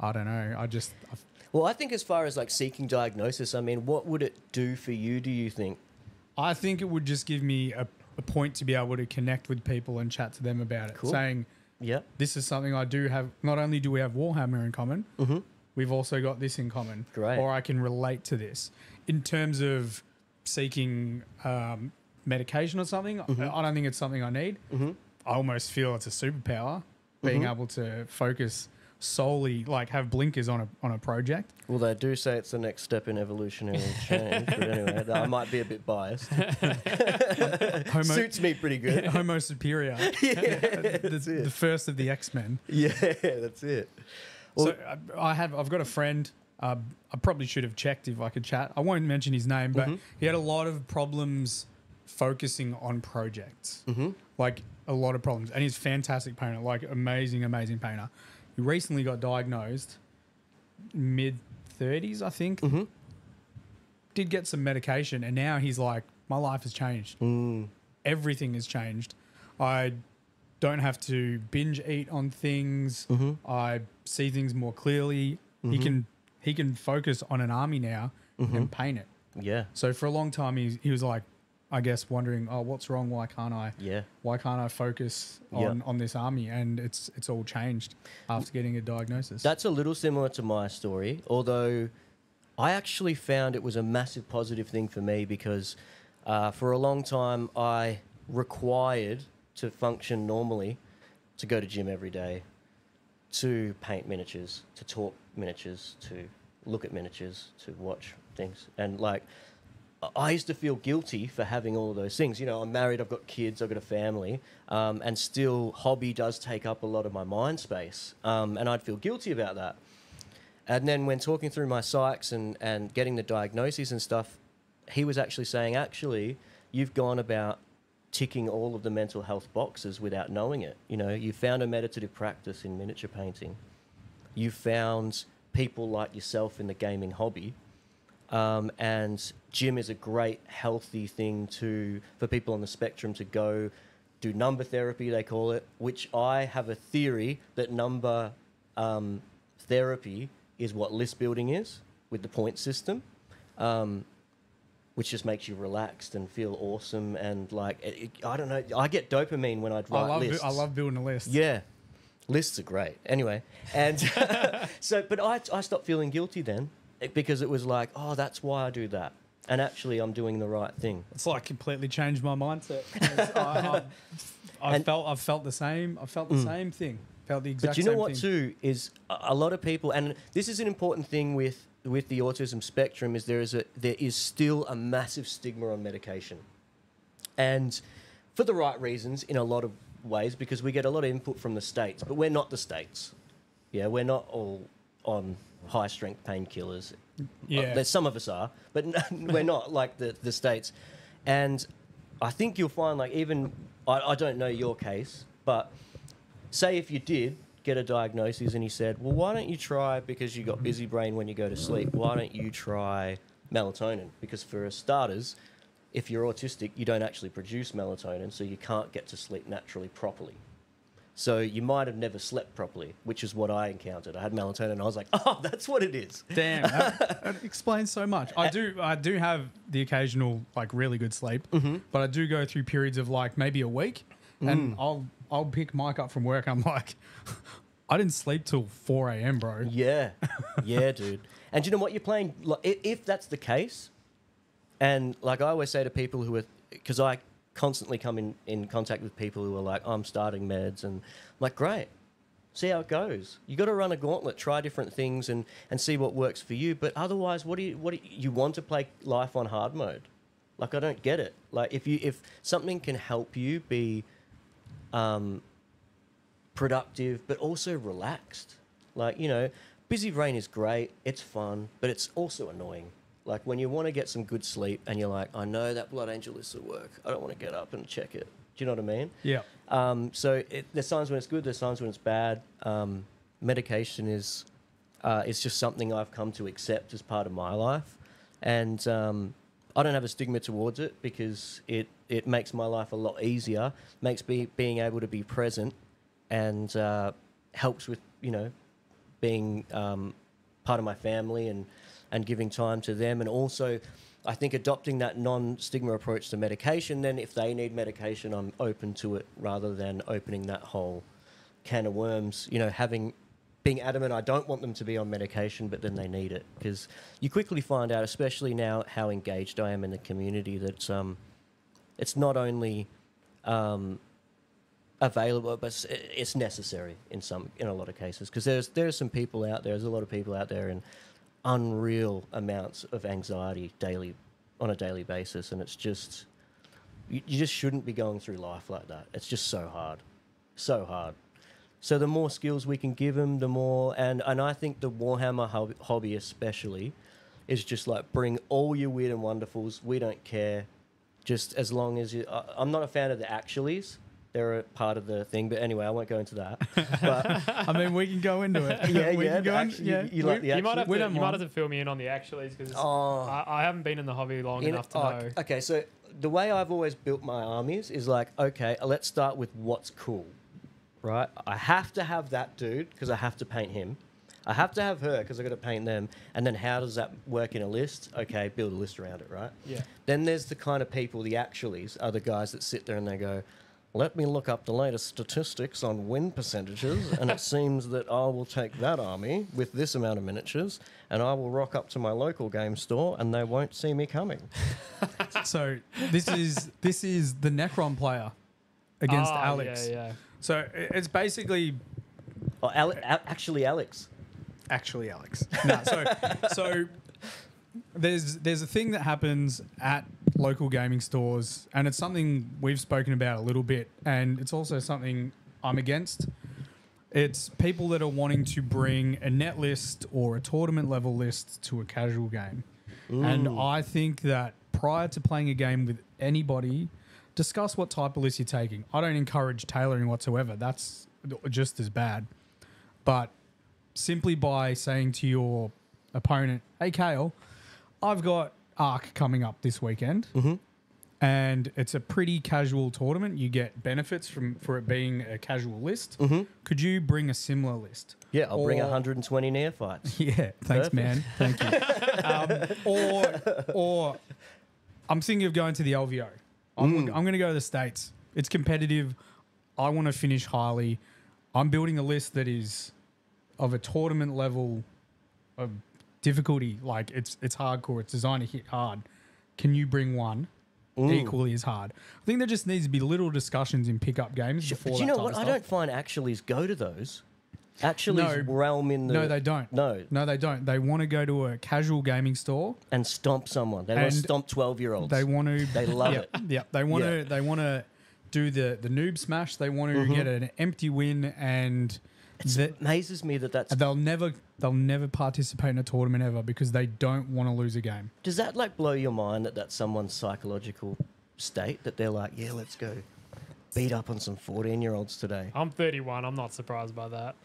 I don't know. I just I Well, I think as far as like seeking diagnosis, I mean, what would it do for you? Do you think? I think it would just give me a, a point to be able to connect with people and chat to them about it. Cool. Saying, Yeah, this is something I do have. Not only do we have Warhammer in common, Mm-hmm. We've also got this in common. Great. Or I can relate to this. In terms of seeking um, medication or something, Mhm. I don't think it's something I need. Mm-hmm. I almost feel it's a superpower being Mhm. able to focus solely, like have blinkers on a on a project. Well, they do say it's the next step in evolutionary (laughs) change, but anyway, I might be a bit biased. (laughs) Homo, Suits me pretty good. (laughs) Homo superior, yeah, the, that's it. the first of the X Men. Yeah, that's it. Well, so I, I have I've got a friend. Uh, I probably should have checked if I could chat. I won't mention his name, but Mhm. he had a lot of problems focusing on projects. hmm Like a lot of problems, and he's a fantastic painter. Like amazing, amazing painter. He recently got diagnosed, mid thirties, I think. hmm Did get some medication, and now he's like, my life has changed. Mm. Everything has changed. I don't have to binge eat on things. hmm I see things more clearly. He Mhm. can he can focus on an army now Mhm. and paint it. Yeah, So for a long time he he was like, I guess wondering, oh, what's wrong? Why can't I? yeah. Why can't I focus Yeah. on, on this army? And it's it's all changed after getting a diagnosis. That's a little similar to my story, although I actually found it was a massive positive thing for me because uh, for a long time I required to function normally to go to gym every day, to paint miniatures, to talk miniatures, to look at miniatures, to watch things. And like, I- used to feel guilty for having all of those things. You know, I'm married, I've got kids, I've got a family, um, and still hobby does take up a lot of my mind space. Um, and I'd feel guilty about that. And then when talking through my psychs and, and getting the diagnoses and stuff, he was actually saying, actually, you've gone about ticking all of the mental health boxes without knowing it. You know, you found a meditative practice in miniature painting. You found people like yourself in the gaming hobby. Um, and gym is a great, healthy thing to for people on the spectrum to go do number therapy. They call it, which I have a theory that number um, therapy is what list building is with the point system, um, which just makes you relaxed and feel awesome and like it, it- I don't know. I get dopamine when I I write love lists. I love building a list. Yeah. Lists are great. Anyway, and (laughs) (laughs) so, but I, I stopped feeling guilty then because it was like, oh, that's why I do that. And actually, I'm doing the right thing. It's like completely changed my mindset. (laughs) I, I, I felt I've felt the same. I felt the Mm. same thing. Felt the exact But you know what thing. too is a lot of people, and this is an important thing with with the autism spectrum is there is a there is still a massive stigma on medication, and for the right reasons in a lot of ways because we get a lot of input from the states, but we're not the states. Yeah, we're not all on high strength painkillers. Yeah. Uh, there's some of us are, but (laughs) we're not like the, the states. And I think you'll find like even I, I don't know your case, but say if you did get a diagnosis and he said, well, why don't you try because you got busy brain when you go to sleep? Why don't you try melatonin? Because for starters, if you're autistic, you don't actually produce melatonin, so you can't get to sleep naturally properly. So you might have never slept properly, which is what I encountered. I had melatonin, and I was like, (laughs) "Oh, that's what it is." Damn, that, that (laughs) explains so much. I do, I do have the occasional like really good sleep, Mm-hmm. but I do go through periods of like maybe a week, and Mm. I'll I'll pick Mike up from work. I'm like, (laughs) I didn't sleep till four a.m., bro. Yeah, yeah, (laughs) dude. And you know what? You're playing. Like, if that's the case, and like I always say to people who are, because I constantly come in in contact with people who are like, I'm starting meds, and I'm like, great. See how it goes. You got to run a gauntlet, try different things, and and see what works for you. But otherwise, what do you what do you, you want to play life on hard mode? Like I don't get it. Like if you if something can help you be um, productive, but also relaxed. Like, you know, busy brain is great, it's fun, but it's also annoying. Like when you want to get some good sleep and you're like, I know that blood angel is at work. I don't want to get up and check it. Do you know what I mean? Yeah, Um, so it, there's times when it's good, there's times when it's bad. Um, medication is uh, it's just something I've come to accept as part of my life, and um, I don't have a stigma towards it because it it makes my life a lot easier, makes me being able to be present, and uh, helps with you know being um, part of my family and and giving time to them, and also. I think adopting that non-stigma approach to medication, then if they need medication, I'm open to it rather than opening that whole can of worms. You know, having being adamant I don't want them to be on medication, but then they need it because you quickly find out, especially now, how engaged I am in the community. That um, it's not only um, available, but it's, necessary in some in a lot of cases because there's there's some people out there. There's a lot of people out there in unreal amounts of anxiety daily on a daily basis, and it's just you, you just shouldn't be going through life like that. It's just so hard, so hard. So the more skills we can give them, the more and and I think the Warhammer hob- hobby especially is just like bring all your weird and wonderfuls. We don't care, just as long as you. I I'm not a fan of the actuallys. They're a part of the thing, but anyway, I won't go into that. But (laughs) I mean, we can go into it. (laughs) yeah, we yeah, can go in- actu- yeah. you, you like the you might have actually? We to, don't you might have to fill me in on the actuallys because Oh. I, I haven't been in the hobby long In- enough to oh, know. Okay, so the way I've always built my armies is like, okay, let's start with what's cool, right? I have to have that dude because I have to paint him. I have to have her because I've got to paint them. And then how does that work in a list? Okay, build a list around it, right? Yeah. Then there's the kind of people, the actuallys, are the guys that sit there and they go, let me look up the latest statistics on win percentages, and it (laughs) seems that I will take that army with this amount of miniatures, and I will rock up to my local game store, and they won't see me coming. So this is this is the Necron player against Ah, Alex. Yeah, yeah. So it's basically Oh, Ale- a- actually, Alex. actually Alex. (laughs) No, so so there's there's a thing that happens at local gaming stores, and it's something we've spoken about a little bit, and it's also something I'm against. It's people that are wanting to bring a net list or a tournament level list to a casual game. And I think that prior to playing a game with anybody, discuss what type of list you're taking. I don't encourage tailoring whatsoever. That's just as bad. But simply by saying to your opponent, "Hey, Cail, I've got Arc coming up this weekend, and it's a pretty casual tournament. You get benefits from for it being a casual list. Could you bring a similar list? Yeah, I'll bring Or- 120 neophytes. (laughs) Yeah, thanks, Perfect. man. Thank you. (laughs) um, or, or I'm thinking of going to the LVO. I'm, I'm going to go to the states. It's competitive. I want to finish highly. I'm building a list that is of a tournament level of difficulty. Like it's it's hardcore. It's designed to hit hard. Can you bring one Mm. equally as hard? I think there just needs to be little discussions in pickup games before. But you that know type what? I don't find actually is go to those. Actuallys No. realm in the No, they don't. no No, they don't. They want to go to a casual gaming store. and stomp someone. They want to stomp twelve year olds. They want to. They love yeah, it. Yeah, they want to. Yeah. They want to do the the noob smash. They want to Mm-hmm. get an empty win, and It amazes me that that's. they'll never they'll never participate in a tournament ever because they don't want to lose a game. Does that like blow your mind that that's someone's psychological state that they're like, yeah, let's go beat up on some fourteen year olds today. I'm 31. I'm not surprised by that.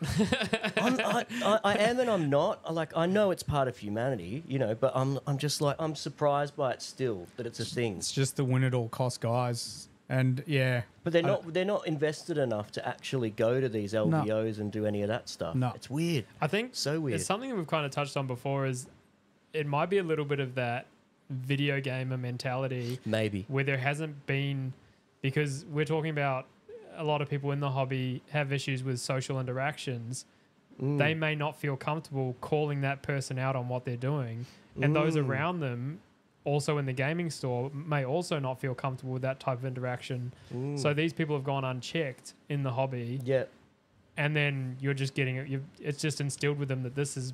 I'm, (laughs) I, I, I am and I'm not. I Like I know it's part of humanity, you know, but I'm I'm just like I'm surprised by it still that it's a thing. It's just the win at all cost guys, and yeah, But they're not they're not invested enough to actually go to these LVOs and do any of that stuff. No. It's weird. I think So weird. It's something that we've kind of touched on before. Is it might be a little bit of that video gamer mentality Maybe. where there hasn't been because we're talking about a lot of people in the hobby have issues with social interactions. Mm. They may not feel comfortable calling that person out on what they're doing, and those Mm. around them, also in the gaming store, may also not feel comfortable with that type of interaction. Mm. So these people have gone unchecked in the hobby, yeah. and then you're just getting it. It's just instilled with them that this is.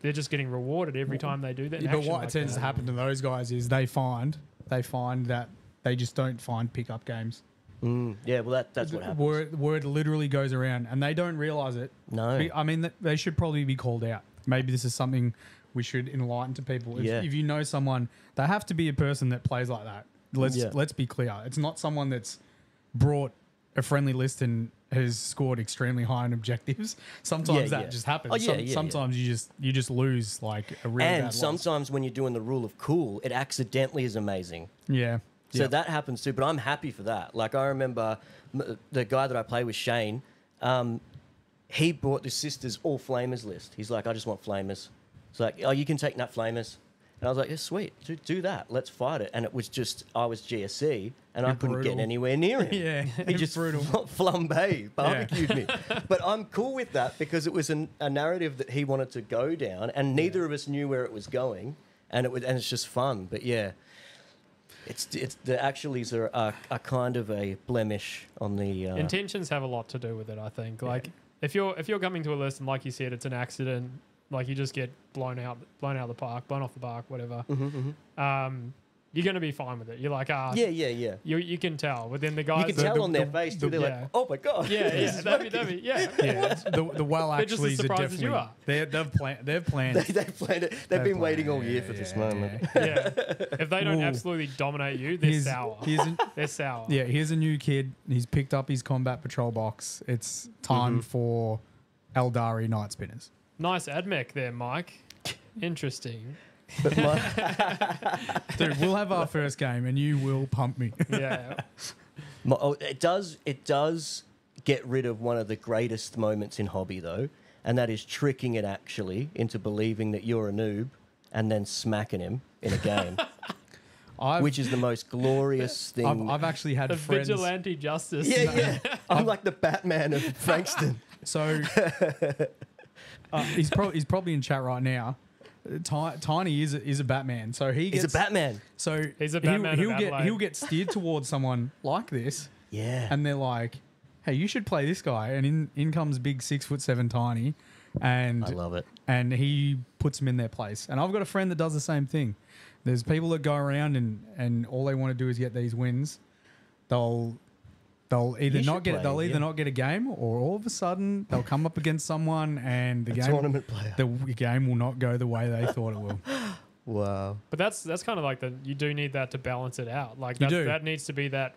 They're just getting rewarded every time they do that. but what like tends that. to happen to those guys is they find they find that they just don't find pickup games. Mm. Yeah. Well, that that's what happens. Word word literally goes around, and they don't realize it. No. I mean, they should probably be called out. Maybe this is something we should enlighten to people. If, Yeah. if you know someone, they have to be a person that plays like that. Let's Yeah. let's be clear. It's not someone that's brought a friendly list and has scored extremely high on objectives. (laughs) Sometimes Yeah, that just happens. Oh, yeah, Some- yeah, sometimes you just you just lose like a real bad and loss. sometimes when you're doing the rule of cool, it accidentally is amazing. yeah. So yeah. that happens too, but I'm happy for that. Like I remember m- the guy that I play with, Shane. Um, he brought the sister's all flamers list. He's like, I just want flamers. It's like, oh, you can take nut flamers. And I was like, yeah, sweet, do, do that. Let's fight it. And it was just, I was GSC, and I You're couldn't brutal. get anywhere near him. (laughs) Yeah, he just brutal. (laughs) fl- flambe barbecued me. (laughs) But I'm cool with that because it was an, a narrative that he wanted to go down, and neither of us knew where it was going, and it was, and it's just fun. But yeah, it's it's the actuallys are, are, are kind of a blemish on the. Uh, intentions have a lot to do with it. I think. Like if you're if you're coming to a list and like you said, it's an accident. Like you just get blown out, blown out of the park, blown off the park, whatever. Mhm, mhm. Um, you're gonna be fine with it. You're like, ah, Yeah, yeah, yeah. You you can tell. But then the guys, You can the- tell the- on their the- face too. the- They're yeah. like, "Oh my god!" yeah, this yeah, that'd be, that'd be, yeah. yeah, the, the well They're just as actually are surprised as you are. they they've planned they've planned They, (laughs) they've planned it. They've they've been waiting all planned- year yeah, for this yeah, moment. yeah. yeah. If they don't Ooh. absolutely dominate you, they're Here's- sour. here's a- They're sour. Yeah, here's a new kid. He's picked up his combat patrol box. It's time Mhm. for Aeldari Night Spinners. Nice admech there, Mike. Interesting. But (laughs) my, Dude, we'll have our first game and you will pump me. (laughs) Yeah. my, oh, it does. It does get rid of one of the greatest moments in hobby, though, and that is tricking it actually into believing that you're a noob, and then smacking him in a game, (laughs) I've, which is the most glorious thing. I've, I've actually had The friends. vigilante justice. yeah, yeah. I'm like the Batman of Frankston. So uh, he's probably he's probably in chat right now. Uh, Tiny is a, is a Batman, so he He's gets a Batman. So He's a he'll- Batman of He'll, get Adelaide. he'll get steered towards someone like this, Yeah. and they're like, "Hey, you should play this guy." And in in comes big six foot seven Tiny, and I love it. and he puts them in their place. And I've got a friend that does the same thing. There's people that go around and and all they want to do is get these wins. They'll they'll either You not should get play, they'll either yeah. not get a game or all of a sudden they'll come up against someone and the A game tournament player. the w- game will not go the way they thought it will. (laughs) Wow. But that's that's kind of like the you do need that to balance it out. Like You that do. that needs to be that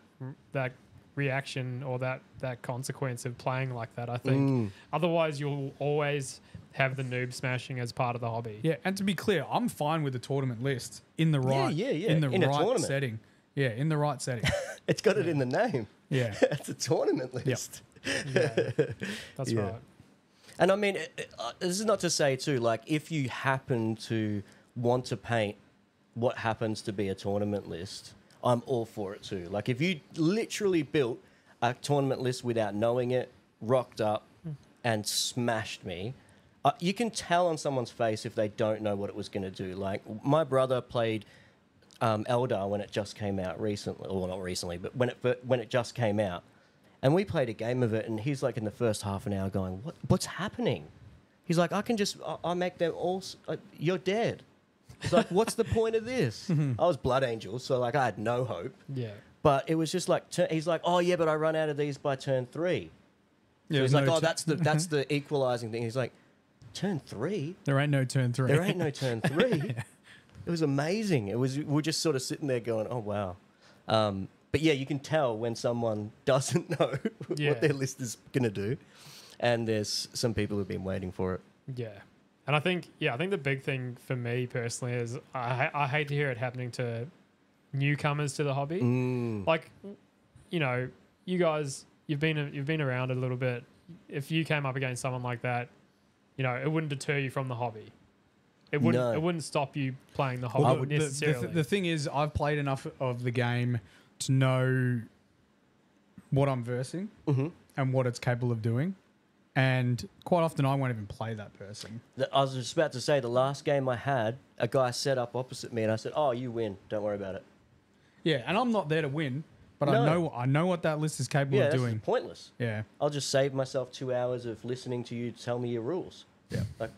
that reaction or that that consequence of playing like that. I think. Mm. Otherwise, you'll always have the noob smashing as part of the hobby. Yeah, and to be clear, I'm fine with the tournament list in the right yeah, yeah. in the In a right tournament. setting. Yeah, in the right setting. (laughs) It's got it in the name. Yeah. (laughs) it's a tournament list. Yeah. That's Yeah. right. And I mean, it- uh, this is not to say too, like if you happen to want to paint what happens to be a tournament list, I'm all for it too. Like if you literally built a tournament list without knowing it, rocked up, and smashed me. Uh, you can tell on someone's face if they don't know what it was going to do. Like my brother played um, Eldar when it just came out recently, or not recently, but when it when it just came out, and we played a game of it, and he's like in the first half an hour going, "What what's happening?" He's like, "I can just I, I make them all. Uh, you're dead." He's like, "What's the point of this?" (laughs) I was Blood Angel, so like I had no hope. Yeah. But it was just like he's like, "Oh yeah, but I run out of these by turn three. So Yeah, he's no like, "Oh, that's the (laughs) that's the equalizing thing." He's like, "Turn three? there ain't no turn three. There ain't no turn three. (laughs) It was amazing. It was we we're just sort of sitting there going, "Oh wow." Um, but yeah, you can tell when someone (laughs) doesn't know (laughs) Yeah. what their list is gonna do, and there's some people who've been waiting for it. Yeah. And I think, yeah, I think the big thing for me personally is I, I hate to hear it happening to newcomers to the hobby. Mm. Like, you know, you guys, you've been you've been around a little bit. If you came up against someone like that, you know, it wouldn't deter you from the hobby. It wouldn't. No. It wouldn't stop you playing the hobby Well, the, the, necessarily. the, the thing is, I've played enough of the game to know what I'm versing hmm and what it's capable of doing. And quite often, I won't even play that person. The- I was just about to say the last game I had, a guy set up opposite me, and I said, "Oh, you win. Don't worry about it." Yeah, and I'm not there to win, but I know I know what that list is capable Yeah, of that's doing. pointless. Yeah, I'll just save myself two hours of listening to you tell me your rules. Yeah. like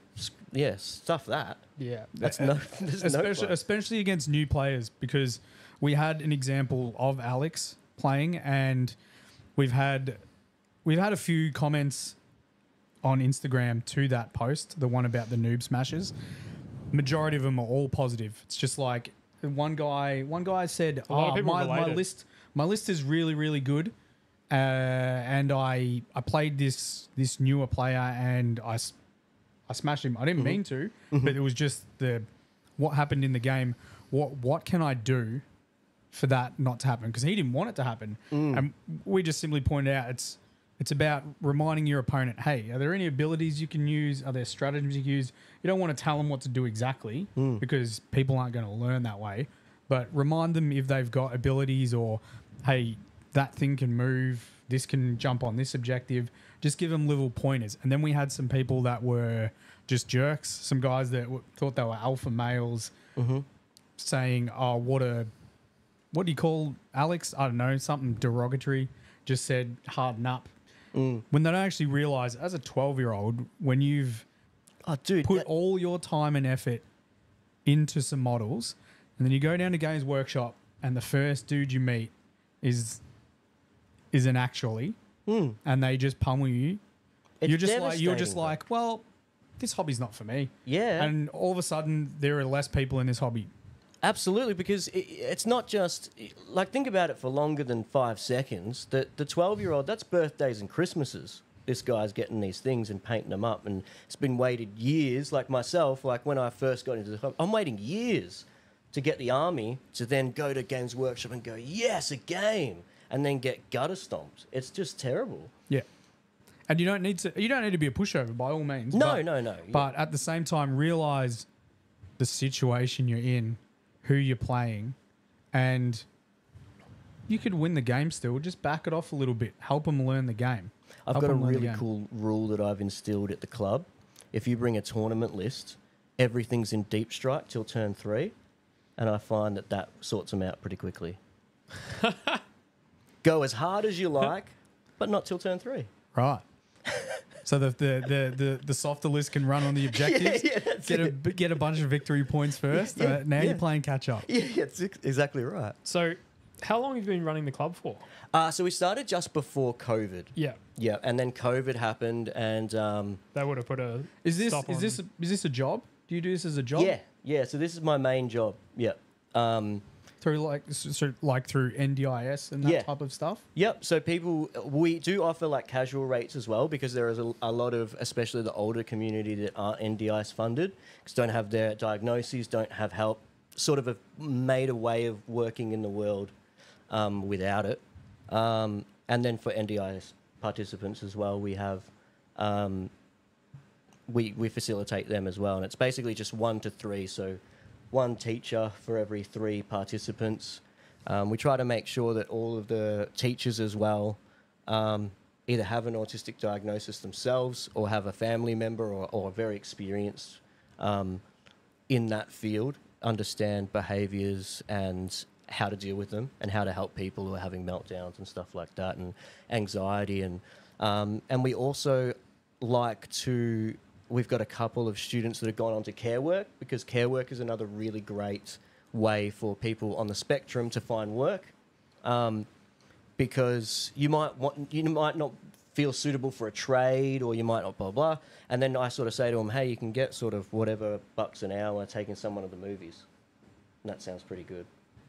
yeah, stuff that. yeah. That's no, (laughs) there's especially fun. especially against new players because we had an example of Alex playing, and we've had we've had a few comments on Instagram to that post, the one about the noob smashes. Majority of them are all positive. It's just like one guy. One guy said, A lot of "Oh, my, my list, my list is really, really good." Uh, and I I played this this newer player and I s- I smashed him. I didn't mm-hmm. mean to, mm-hmm. but it was just the what happened in the game. What what can I do for that not to happen? Because he didn't want it to happen, mm. and we just simply pointed out it's it's about reminding your opponent, hey, are there any abilities you can use? Are there stratagems you can use? You don't want to tell them what to do exactly mm. because people aren't going to learn that way. But remind them if they've got abilities or, hey, that thing can move. This can jump on this objective. Just give them little pointers. And then we had some people that were just jerks. Some guys that w- thought they were alpha males, mm-hmm. saying, "Oh, what a, what do you call Alex? I don't know, something derogatory." Just said, "Harden up." Mm. When they don't actually realize, as a twelve-year-old, when you've Oh, dude, put that- all your time and effort into some models, and then you go down to Games Workshop, and the first dude you meet is is an actually, Hmm. and they just pummel you. it's you're just like you're just like, well, this hobby's not for me. yeah, And all of a sudden, there are less people in this hobby. Absolutely, because it, it's not just like think about it for longer than five seconds. The the twelve year old that's birthdays and Christmases. This guy's getting these things and painting them up, and it's been waited years. Like myself, like when I first got into the hobby, I'm waiting years to get the army to then go to Games Workshop and go, yes, a game, and then get gutter stomped. It's just terrible. Yeah. And you don't need to you don't need to be a pushover by all means. No, but- no, no. But at the same time, realize the situation you're in, who you're playing, and you could win the game still. Just back it off a little bit. Help them learn the game. I've Help got a really cool rule that I've instilled at the club. If you bring a tournament list, everything's in deep strike till turn three, and I find that that sorts them out pretty quickly. (laughs) Go as hard as you (laughs) like, but not till turn three. Right. so the, the the the the softer list can run on the (laughs) objectives. yeah, that's get a it. b- get a bunch of victory points first. Yeah, uh, now yeah. you're playing catch up. Yeah, that's ex- exactly right. So, how long have you been running the club for? Uh, so we started just before COVID. Yeah, Yeah, and then COVID happened, and um, that would have put a Is this stop is on- this a, is this a job? Do you do this as a job? yeah, yeah. So this is my main job. Yeah. Um, Through like so, like through NDIS and that Yeah. type of stuff. Yep. So people, we do offer like casual rates as well because there is a, a lot of, especially the older community that aren't NDIS funded, because don't have their diagnoses, don't have help, sort of have made a way of working in the world um, without it. Um, and then for NDIS participants as well, we have, um, we we facilitate them as well, and it's basically just one to three. So one teacher for every three participants. Um, we try to make sure that all of the teachers as well um, either have an autistic diagnosis themselves or have a family member or, or very experienced um, in that field, understand behaviors and how to deal with them and how to help people who are having meltdowns and stuff like that and anxiety and um, and we also like to we've got a couple of students that have gone on to care work because care work is another really great way for people on the spectrum to find work. Um, because you might want you might not feel suitable for a trade or you might not blah blah and then i sort of say to them hey you can get sort of whatever bucks an hour taking someone to the movies. And that sounds pretty good.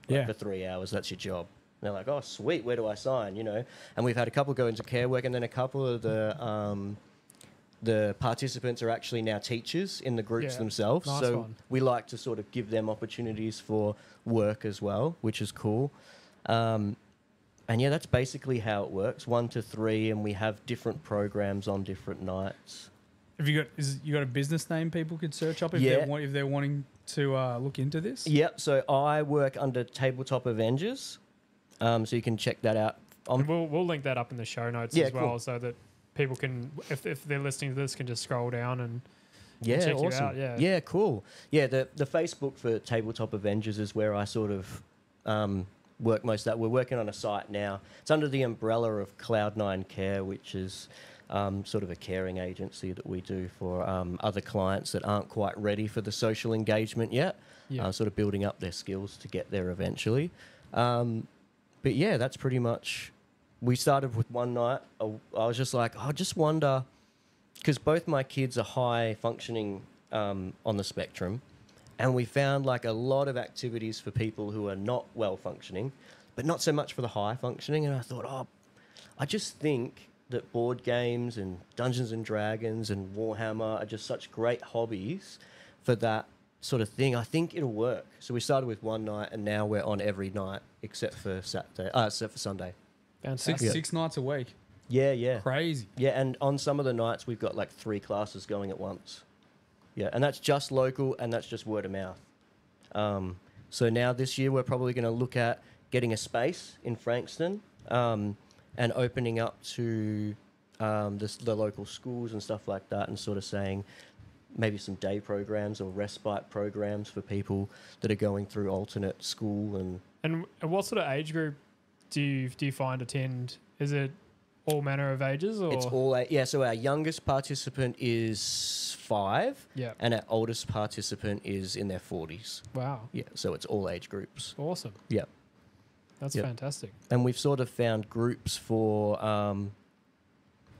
Like, Yeah. for three hours that's your job. And they're like oh sweet where do i sign? You know? And we've had a couple go into care work and then a couple of the um, the participants are actually now teachers in the groups Yeah, themselves nice so one. we like to sort of give them opportunities for work as well which is cool um, and yeah, that's basically how it works. One to three, and we have different programs on different nights. Have you got is you got a business name people could search up if Yeah. they want if they're wanting to uh, look into this? Yep. So I work under Tabletop Avengers, um, so you can check that out. And On, we'll we'll link that up in the show notes Yeah, as well, cool. so that people can, if, if they're listening to this, can just scroll down and yeah, check you awesome. out, yeah. yeah, cool. Yeah, the the Facebook for Tabletop Avengers is where I sort of um, work most of that. We're working on a site now. It's under the umbrella of Cloud9 Care, which is um, sort of a caring agency that we do for um, other clients that aren't quite ready for the social engagement yet. yeah, uh, sort of building up their skills to get there eventually. Um, but yeah, that's pretty much. We started with one night. I, was just like, I just wonder, because both my kids are high functioning um, on the spectrum, and we found like a lot of activities for people who are not well functioning, but not so much for the high functioning. And I thought, oh, I just think that board games and Dungeons and Dragons and Warhammer are just such great hobbies for that sort of thing. I think it'll work. So we started with one night, and now we're on every night except for Saturday, uh, except for Sunday. Fantastic. Six six nights a week. Yeah, yeah, Crazy. yeah. And on some of the nights, we've got like three classes going at once. Yeah, and that's just local, and that's just word of mouth. Um, so now this year, we're probably going to look at getting a space in Frankston um, and opening up to um, this, the local schools and stuff like that, and sort of saying maybe some day programs or respite programs for people that are going through alternate school and And what sort of age group do you do you find attend? Is it all manner of ages or it's all a- yeah. So our youngest participant is five, yeah? and our oldest participant is in their forties. Wow, Yeah, so it's all age groups. awesome. Yeah. That's fantastic. and we've sort of found groups for um,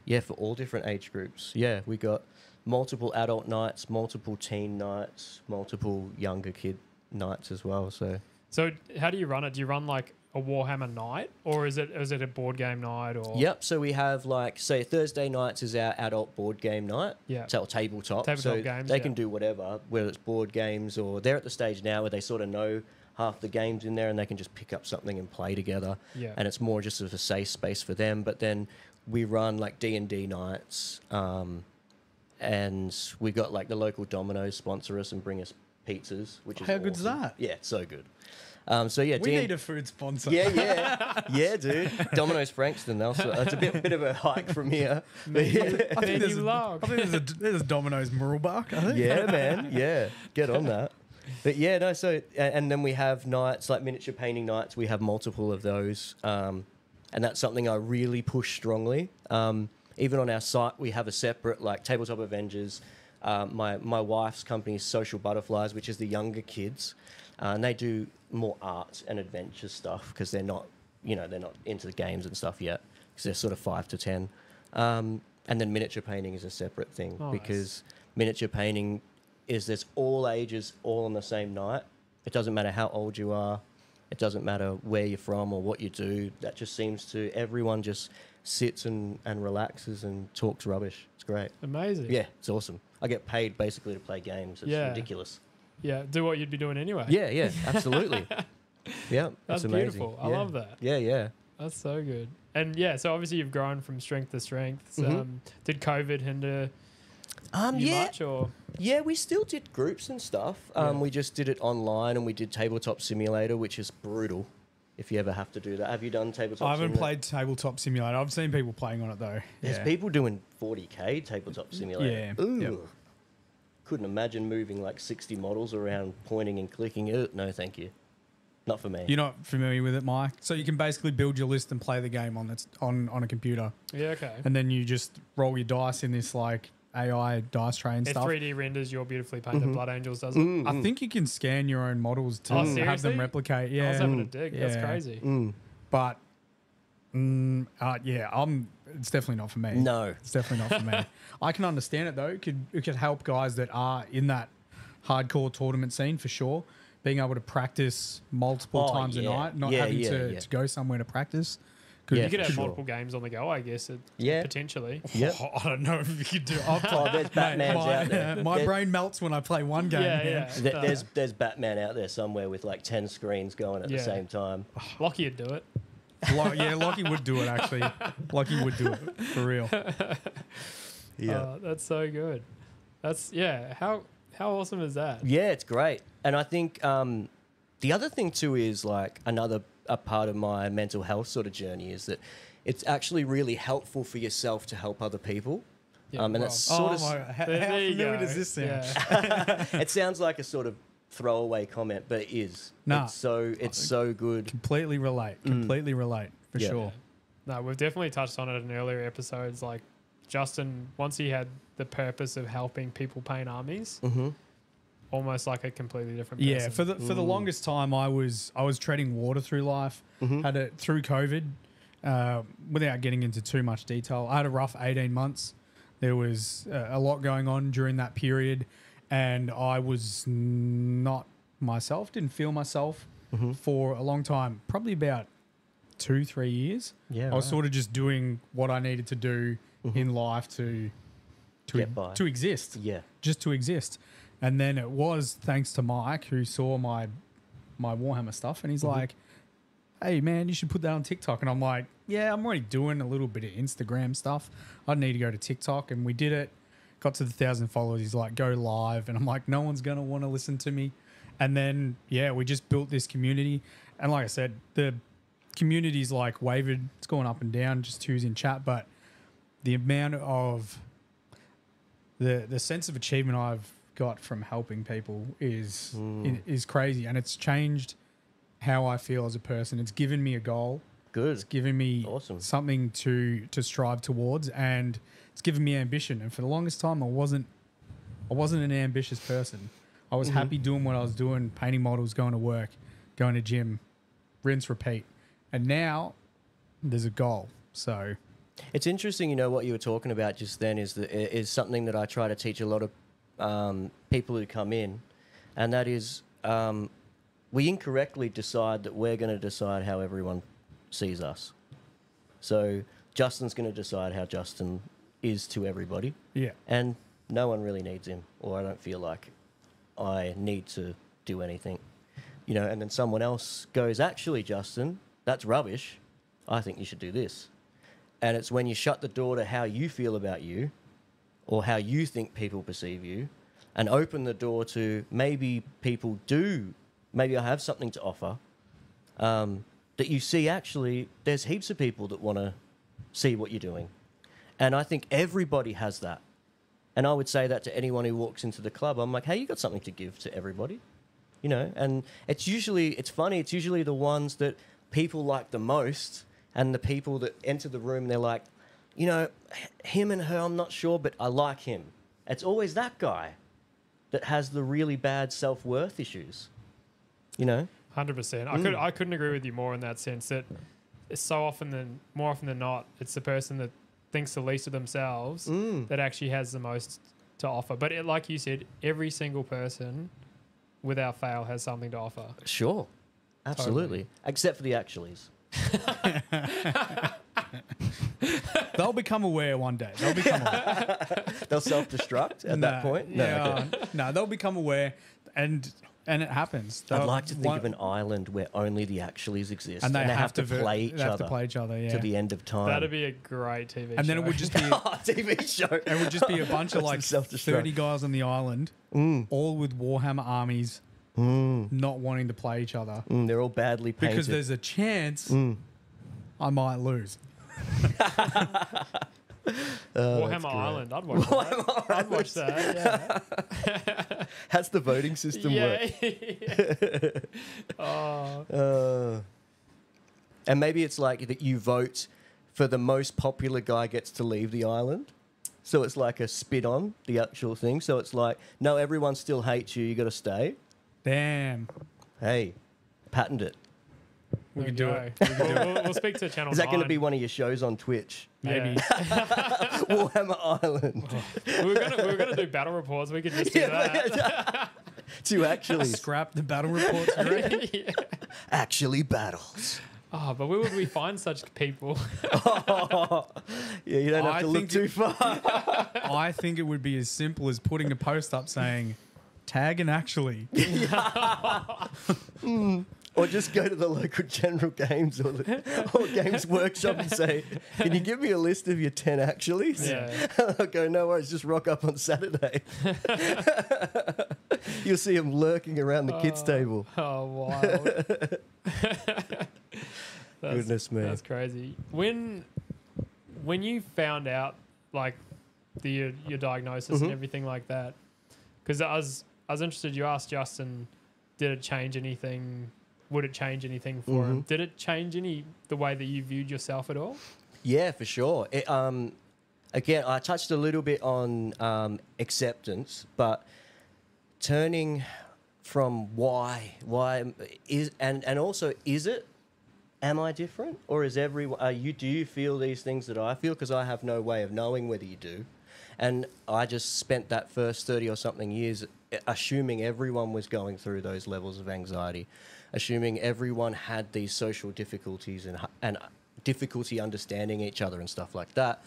yeah for all different age groups yeah we got multiple adult nights multiple teen nights multiple younger kid nights as well so So how do you run it? Do you run like a Warhammer night, or is it is it a board game night? Or yep so we have like say thursday nights is our adult board game night yeah, so tabletop, Tabletop so games, they yeah. can do whatever whether it's board games or they're at the stage now where they sort of know half the games in there and they can just pick up something and play together yeah, and it's more just of a safe space for them. But then we run like D and D nights, um, and we got like the local Domino's sponsor us and bring us pizzas, which is How good's awesome. that? Yeah, it's so good. Um, so yeah, We D- need a food sponsor. yeah, yeah, (laughs) yeah, dude. Domino's Frankston. Also, it's a bit, bit of a hike from here. (laughs) But (laughs) yeah. I think there's you a. I think there's a there's a Domino's Mooroolbark. I think. yeah, man. Yeah, get on that. But yeah, no. So and then we have nights like miniature painting nights. We have multiple of those, um, and that's something I really push strongly. Um, even on our site, we have a separate like tabletop Avengers. Um, my my wife's company is Social Butterflies, which is the younger kids, uh, and they do more art and adventure stuff because they're not, you know, they're not into the games and stuff yet because they're sort of five to ten. Um, and then miniature painting is a separate thing Nice. because miniature painting is there's all ages all on the same night. It doesn't matter how old you are. It doesn't matter where you're from or what you do. That just seems to everyone just sits and, and relaxes and talks rubbish. It's great. amazing. Yeah, it's awesome. I get paid basically to play games. It's Yeah. ridiculous. Yeah. Do what you'd be doing anyway. Yeah, yeah, (laughs) absolutely. yeah, that's it's amazing. beautiful. I Yeah. love that. Yeah, yeah. That's so good. And yeah, so obviously you've grown from strength to strength. So, Mhm. um, did COVID hinder Um, you yeah, much, or Yeah, we still did groups and stuff. Um, Yeah. We just did it online and we did Tabletop Simulator, which is brutal. if you ever have to do that. Have you done tabletop? I haven't Simulator? played Tabletop Simulator. I've seen people playing on it though. There's yeah. people doing 40k tabletop simulator. Yeah, Ooh. yep. Couldn't imagine moving like 60 models around, pointing and clicking. Uh, no, thank you. Not for me. You're not familiar with it, Mike. So you can basically build your list and play the game on that's on on a computer, Yeah, okay. and then you just roll your dice in this like AI dice tray and It stuff. 3D renders your beautifully painted Mhm. Blood Angels, does it? Mm, I mm, think you can scan your own models to Oh, have them replicate. Yeah, I Yeah, was having a dig. That's crazy. mm. but mm, uh, yeah, I'm. It's definitely not for me. No. It's definitely not for me. (laughs) I can understand it though. It could it could help guys that are in that hardcore tournament scene for sure. Being able to practice multiple Oh, times yeah. a night, not Yeah, having yeah, to, yeah. to go somewhere to practice. Could, Yeah, you could have sure. multiple games on the go, I guess. It, Yeah. Potentially. (laughs) Yep. I don't know if you could do. I'll play, Oh, there's (laughs) Batman's my, out there. my There- brain melts when I play one game. Yeah, yeah. Th- No. there's there's Batman out there somewhere with like 10 screens going at Yeah. the same time. Lockie would do it. Lo- yeah, Lockie would do it actually. Lockie would do it for real. (laughs) Uh, that's so good. That's yeah. How how awesome is that? Yeah, it's great. And I think um, the other thing too is like another a part of my mental health sort of journey is that it's actually really helpful for yourself to help other people. Yeah, um, and well, that's sort oh of my, how, There- how there you familiar go. does this sound? Yeah. (laughs) it sounds like a sort of throwaway comment, but it is. Nah. It's so it's so good. Completely relate. Completely relate for Yeah. sure. No, we've definitely touched on it in earlier episodes. Like Justin, once he had the purpose of helping people paint armies, hmm almost like a completely different. Yeah, for the for the Mm. longest time, I was I was treading water through life. Mhm. Had it through COVID. Uh, without getting into too much detail, I had a rough eighteen months. There was uh, a lot going on during that period, and I was not myself. Didn't feel myself Mhm. for a long time. Probably about two three years. Yeah, I was right. sort of just doing what I needed to do Mhm. in life to to Get by. to exist yeah. just to exist. And then it was thanks to Mike who saw my my Warhammer stuff and he's Mhm. like, Hey man, you should put that on TikTok. And I'm like, Yeah, I'm already doing a little bit of Instagram stuff. I need to go to TikTok and we did it. Got to the thousand followers. He's like, go live. And I'm like, no one's gonna want to listen to me. And then yeah, we just built this community. And like I said, the community's like wavered, it's going up and down, just who's in chat, but the amount of the the sense of achievement I've got from helping people is Mm. is crazy, and it's changed how I feel as a person. It's given me a goal. Good. It's given me Awesome. something to to strive towards, and it's given me ambition. And for the longest time, I wasn't I wasn't an ambitious person. I was Mhm. happy doing what I was doing, painting models, going to work, going to gym, rinse, repeat. And now there's a goal. So It's interesting, you know, what you were talking about just then is that is something that I try to teach a lot of um, people who come in, and that is um, we incorrectly decide that we're going to decide how everyone sees us. So Justin's going to decide how Justin is to everybody, yeah, and no one really needs him, or I don't feel like I need to do anything, you know. And then someone else goes, "Actually, Justin, that's rubbish. I think you should do this." And it's when you shut the door to how you feel about you, or how you think people perceive you, and open the door to maybe people do, maybe I have something to offer. Um, that you see actually, there's heaps of people that want to see what you're doing. And I think everybody has that. And I would say that to anyone who walks into the club. I'm like, hey, you got something to give to everybody, you know. And it's usually, it's funny. It's usually the ones that people like the most, and the people that enter the room, they're like, you know, him and her, I'm not sure, but I like him. It's always that guy that has the really bad self worth issues, you know. Hundred percent. I Mm. could I couldn't agree with you more in that sense that it's so often than more often than not, it's the person that thinks the least of themselves Mm. that actually has the most to offer. But it, like you said, every single person, without fail, has something to offer. Sure, absolutely, except for the actuallys. (laughs) they'll become aware one day. They'll become aware. (laughs) They'll self destruct at Nah, that point. No, yeah, okay. no, they'll become aware, and and it happens. I'd like to think one- of an island where only the actuallys exist, and they, have, to, play each they have other to play each other. Yeah, to the end of time. That'd be a great TV show. and then it would just be (laughs) a TV show. it would just be a bunch of (laughs) like thirty guys on the island, Mm. all with Warhammer armies, not wanting to play each other Mm, they're all badly painted. because there's a chance Mm. I might lose. (laughs) Oh, Warhammer. Island. I'd watch that. I'd watch that. Yeah. (laughs) How's the voting system work? yeah. (laughs) (laughs) oh, Uh, and maybe it's like that you vote for the most popular guy gets to leave the island. So it's like a spit on the actual thing. So it's like, no, everyone still hates you. You got to stay. Damn. Hey, patent it. We there can do it. We'll, we'll, we'll speak to Channel Is that going to be one of your shows on Twitch? Maybe. Yeah. (laughs) Warhammer Island. (laughs) we were gonna we gonna do battle reports. We could just do that. (laughs) to actually, Scrap the battle reports. yeah. actually battles. Oh, but where would we find such people? Yeah, you don't have I to look think too it- far. I think it would be as simple as putting a post up saying, tag and actually. Hmm. Or just go to the local (laughs) general games or, the, or games workshop and say, "Can you give me a list of your ten actuallys?" Yeah. (laughs) I'll go, "No worries, just rock up on Saturday." (laughs) You'll see them lurking around the kids' Oh. table. Oh. That's, Goodness me. That's crazy. When when you found out like the your, your diagnosis Mhm. and everything like that, because I was I was interested. You asked Justin, did it change anything? Would it change anything for him? Mhm. Did it change any the way that you viewed yourself at all? Yeah, for sure. It, um, again, I touched a little bit on um, acceptance, but turning from why, why is, and and also is it? Am I different, or is everyone? Are you? Do you feel these things that I feel? Because I have no way of knowing whether you do, and I just spent that first thirty or something years assuming everyone was going through those levels of anxiety, assuming everyone had these social difficulties and and difficulty understanding each other and stuff like that,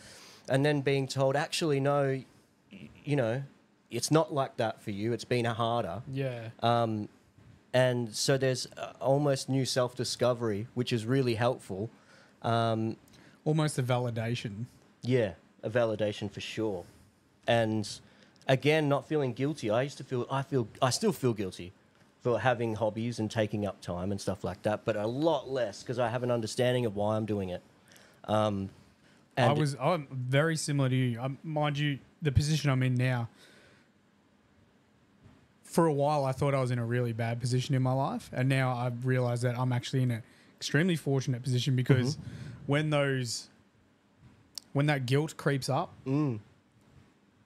and then being told, actually, no, you know, it's not like that for you. It's been harder. Yeah. Um, and so there's uh, almost new self discovery, which is really helpful. Um, Almost a validation. yeah, a validation for sure. And again, not feeling guilty. I used to feel, I feel, I still feel guilty for having hobbies and taking up time and stuff like that, but a lot less because I have an understanding of why I'm doing it. Um, I was I'm very similar to you. Um, mind you, the position I'm in now. For a while, I thought I was in a really bad position in my life, and now I've realized that I'm actually in an extremely fortunate position because when those, when that guilt creeps up, Mm,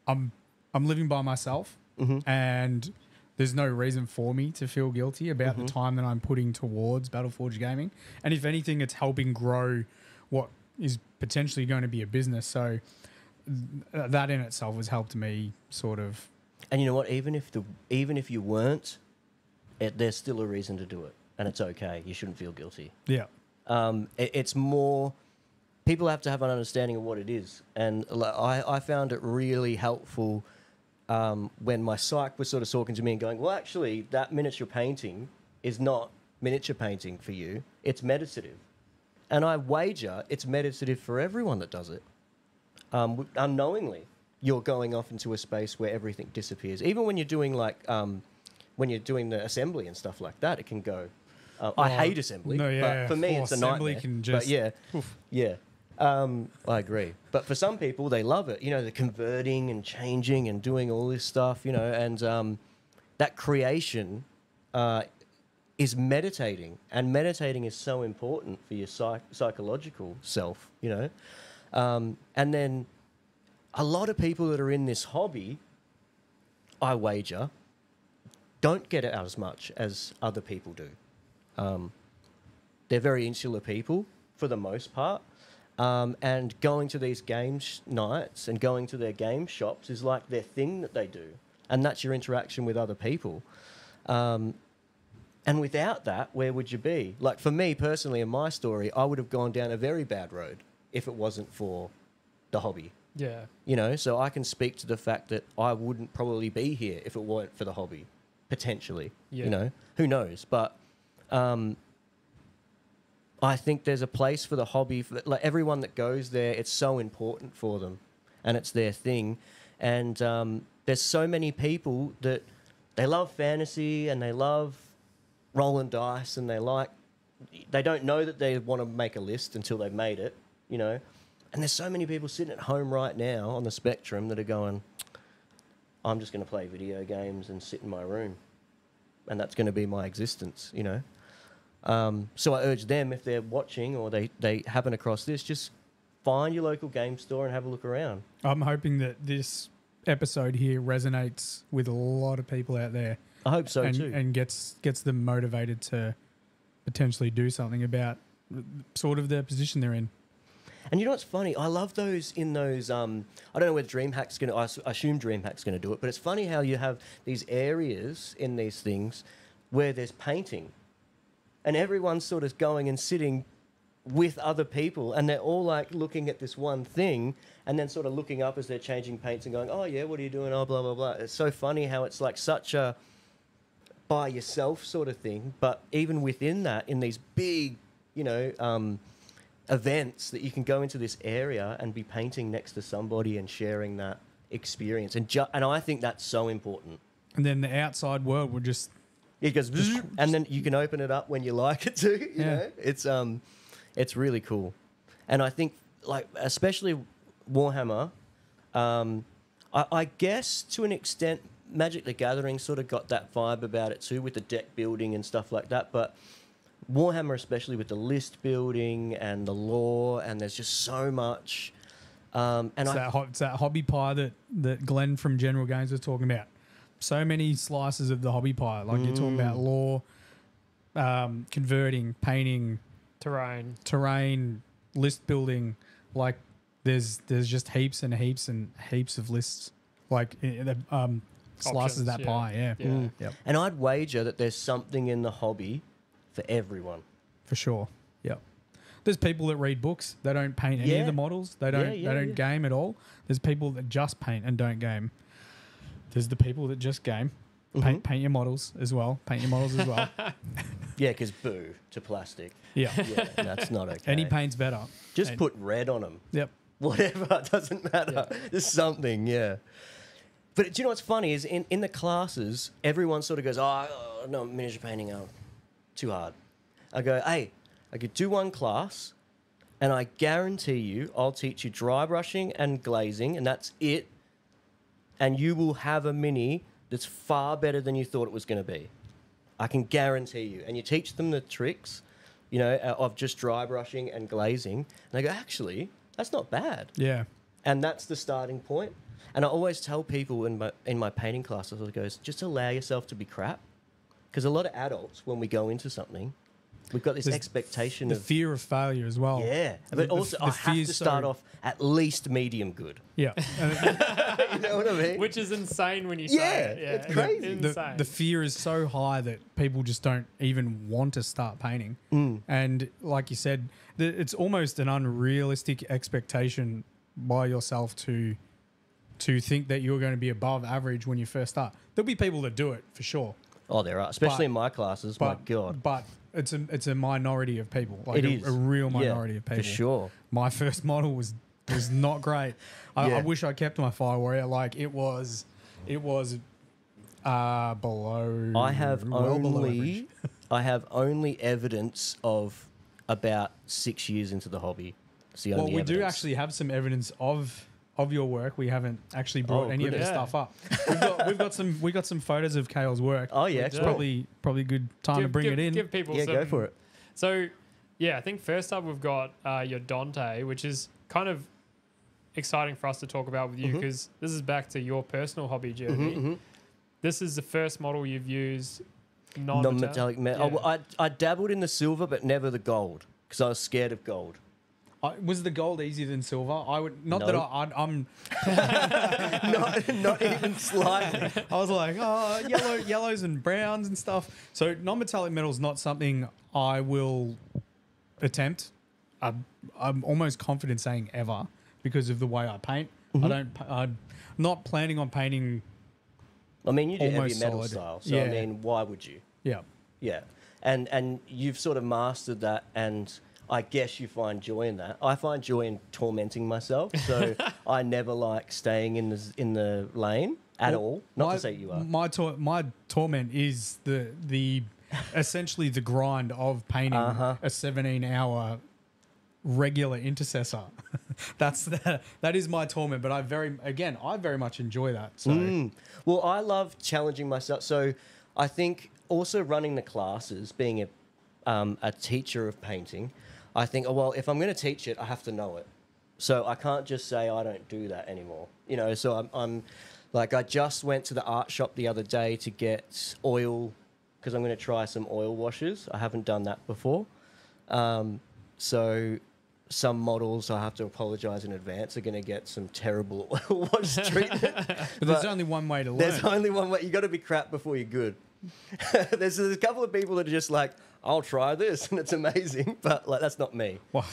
I'm I'm living by myself, mhm. and there's no reason for me to feel guilty about Mhm. the time that I'm putting towards Battle Forged gaming. And if anything, it's helping grow what is potentially going to be a business. So th- that in itself has helped me sort of. And you know what? Even if the even if you weren't, it, there's still a reason to do it, and it's okay. You shouldn't feel guilty. Yeah. Um, it, it's more people have to have an understanding of what it is, and like, I I found it really helpful um, when my psych was sort of talking to me and going, well, actually, that miniature painting is not miniature painting for you. It's meditative, and I wager it's meditative for everyone that does it. Um, unknowingly, you're going off into a space where everything disappears. Even when you're doing like um, when you're doing the assembly and stuff like that, it can go. Uh, I Oh, hate assembly, no, yeah, but for me, oh, it's a assembly nightmare. can but just- yeah, Oof. yeah, um, I agree. But for some people, they love it. You know, the converting and changing and doing all this stuff. You know, and um, that creation uh, is meditating, and meditating is so important for your psych- psychological self. You know, um, and then a lot of people that are in this hobby, I wager, don't get it out as much as other people do. Um, they're very insular people for the most part. Um, and going to these games nights and going to their game shops is like their thing that they do. And that's your interaction with other people. Um, and without that, where would you be? Like for me personally, in my story, I would have gone down a very bad road if it wasn't for the hobby. Yeah. You know, so I can speak to the fact that I wouldn't probably be here if it weren't for the hobby, potentially. Yeah. You know, who knows? But um, I think there's a place for the hobby. For, like everyone that goes there, it's so important for them, and it's their thing. And um, there's so many people that they love fantasy and they love rolling dice and they like they don't know that they want to make a list until they've made it, you know. And there's so many people sitting at home right now on the spectrum that are going, I'm just going to play video games and sit in my room, and that's going to be my existence, you know. Um, so I urge them if they're watching or they they happen across this, just find your local game store and have a look around. I'm hoping that this episode here resonates with a lot of people out there I hope so and, too. and gets gets them motivated to potentially do something about sort of the position they're in. And you know what's funny? I love those in those. Um, I don't know whether DreamHack's going to. I assume DreamHack's going to do it, but it's funny how you have these areas in these things where there's painting, and everyone's sort of going and sitting with other people, and they're all like looking at this one thing, and then sort of looking up as they're changing paints and going, "Oh yeah, what are you doing?" Oh blah blah blah. It's so funny how it's like such a by yourself sort of thing, but even within that, in these big, you know. Um, events that you can go into this area and be painting next to somebody and sharing that experience. And ju- and I think that's so important. And then the outside world will just It goes, and then you can open it up when you like it to. (laughs) You Yeah. know, it's um, it's really cool. And I think like especially Warhammer, um, I, I guess to an extent, Magic the Gathering sort of got that vibe about it too, with the deck building and stuff like that. But Warhammer, especially with the list building and the lore, and there's just so much. Um, and it's, I, that, ho- it's that hobby pie that, that Glenn from General Games was talking about. So many slices of the hobby pie. Like you're talking about Mm. lore, um, converting, painting, Terrain. terrain, list building. Like there's there's just heaps and heaps and heaps of lists. Like the um, slices of that yeah. pie. Yeah, Yeah. Mm. Yep. and I'd wager that there's something in the hobby for everyone. for sure. Yep. There's people that read books. They don't paint any Yeah. of the models. They don't. yeah, they don't yeah. game at all. There's people that just paint and don't game. There's the people that just game. Paint, Mhm. paint your models as well. Paint your models as well. (laughs) Yeah, because boo to plastic. Yeah. Yeah, that's not okay. Any paint's better. Just and- put red on them. Yep. Whatever, (laughs) it doesn't matter. There's something, yeah. But do you know what's funny is in, in the classes, everyone sort of goes, oh, oh, no, miniature painting, oh, too hard. I go, hey, I could do one class, and I guarantee you, I'll teach you dry brushing and glazing, and that's it. And you will have a mini that's far better than you thought it was going to be. I can guarantee you. And you teach them the tricks, you know, uh, of just dry brushing and glazing. And they go, actually, that's not bad. Yeah. And that's the starting point. And I always tell people in my in my painting classes, I goes, just allow yourself to be crap. Because a lot of adults, when we go into something, we've got this There's expectation The of fear of failure as well. yeah. The- But the- also, the I have fear's to start so- off at least medium good. Yeah. (laughs) You know what I mean? Which is insane when you Yeah, say it. Yeah, it's crazy. the, Insane. the fear is so high that people just don't even want to start painting. Mm. And like you said, the, it's almost an unrealistic expectation by yourself to to think that you're going to be above average when you first start. There'll be people that do it for sure, Oh, there are, especially But- in my classes. but my God, but it's a it's a minority of people, like it a, is a real Yeah, minority of people. for sure. My first model was was not great. I, I wish I kept my Fire Warrior. Like it was, it was uh below. I have well only, I have only evidence of about six years into the hobby. It's the Well, we do actually have some evidence of of your work. We haven't actually brought Oh, any of good. this Yeah. stuff up. We've got, we've got some we got some photos of Cail's work. Oh yeah, It's It's cool. probably probably a good time to bring give, it in. Give people yeah, some, go for it. So, yeah, I think first up we've got uh, your Dante, which is kind of exciting for us to talk about with you because this is back to your personal hobby journey. Mhm, mhm. This is the first model you've used non Non-metallic metal. Yeah. I, I, I dabbled in the silver, but never the gold because I was scared of gold. I, was the gold easier than silver? I would not that No. I, I'd, I'm. (laughs) not, not even slightly. I was like, oh, yellow, yellows and browns and stuff. So non-metallic metal is not something I will attempt. I'm, I'm almost confident saying ever because of the way I paint. Mm-hmm. I don't. I'm not planning on painting. I mean, you do heavy metal solid. style, so I mean, why would you? Yeah. Yeah, and and you've sort of mastered that, and I guess you find joy in that. I find joy in tormenting myself, so (laughs) I never like staying in the in the lane. at Well, all. Not my, to say you are. My tor- my torment is the the (laughs) essentially the grind of painting Uh-huh. a 17 hour regular intercessor. (laughs) That's the, that is my torment, but I very again I very much enjoy that. So Mm. Well, I love challenging myself. So I think also running the classes, being a, um, a teacher of painting, I think, oh, well, if I'm going to teach it, I have to know it. So I can't just say I don't do that anymore. You know, so I'm, I'm like, I just went to the art shop the other day to get oil because I'm going to try some oil washes. I haven't done that before. Um, so some models, I have to apologize in advance, are going to get some terrible (laughs) oil wash (laughs) treatment. but there's only one way to learn. There's only one way. You've got to be crap before you're good. (laughs) there's, there's a couple of people that are just like, I'll try this and it's amazing, (laughs) but like that's not me. Well,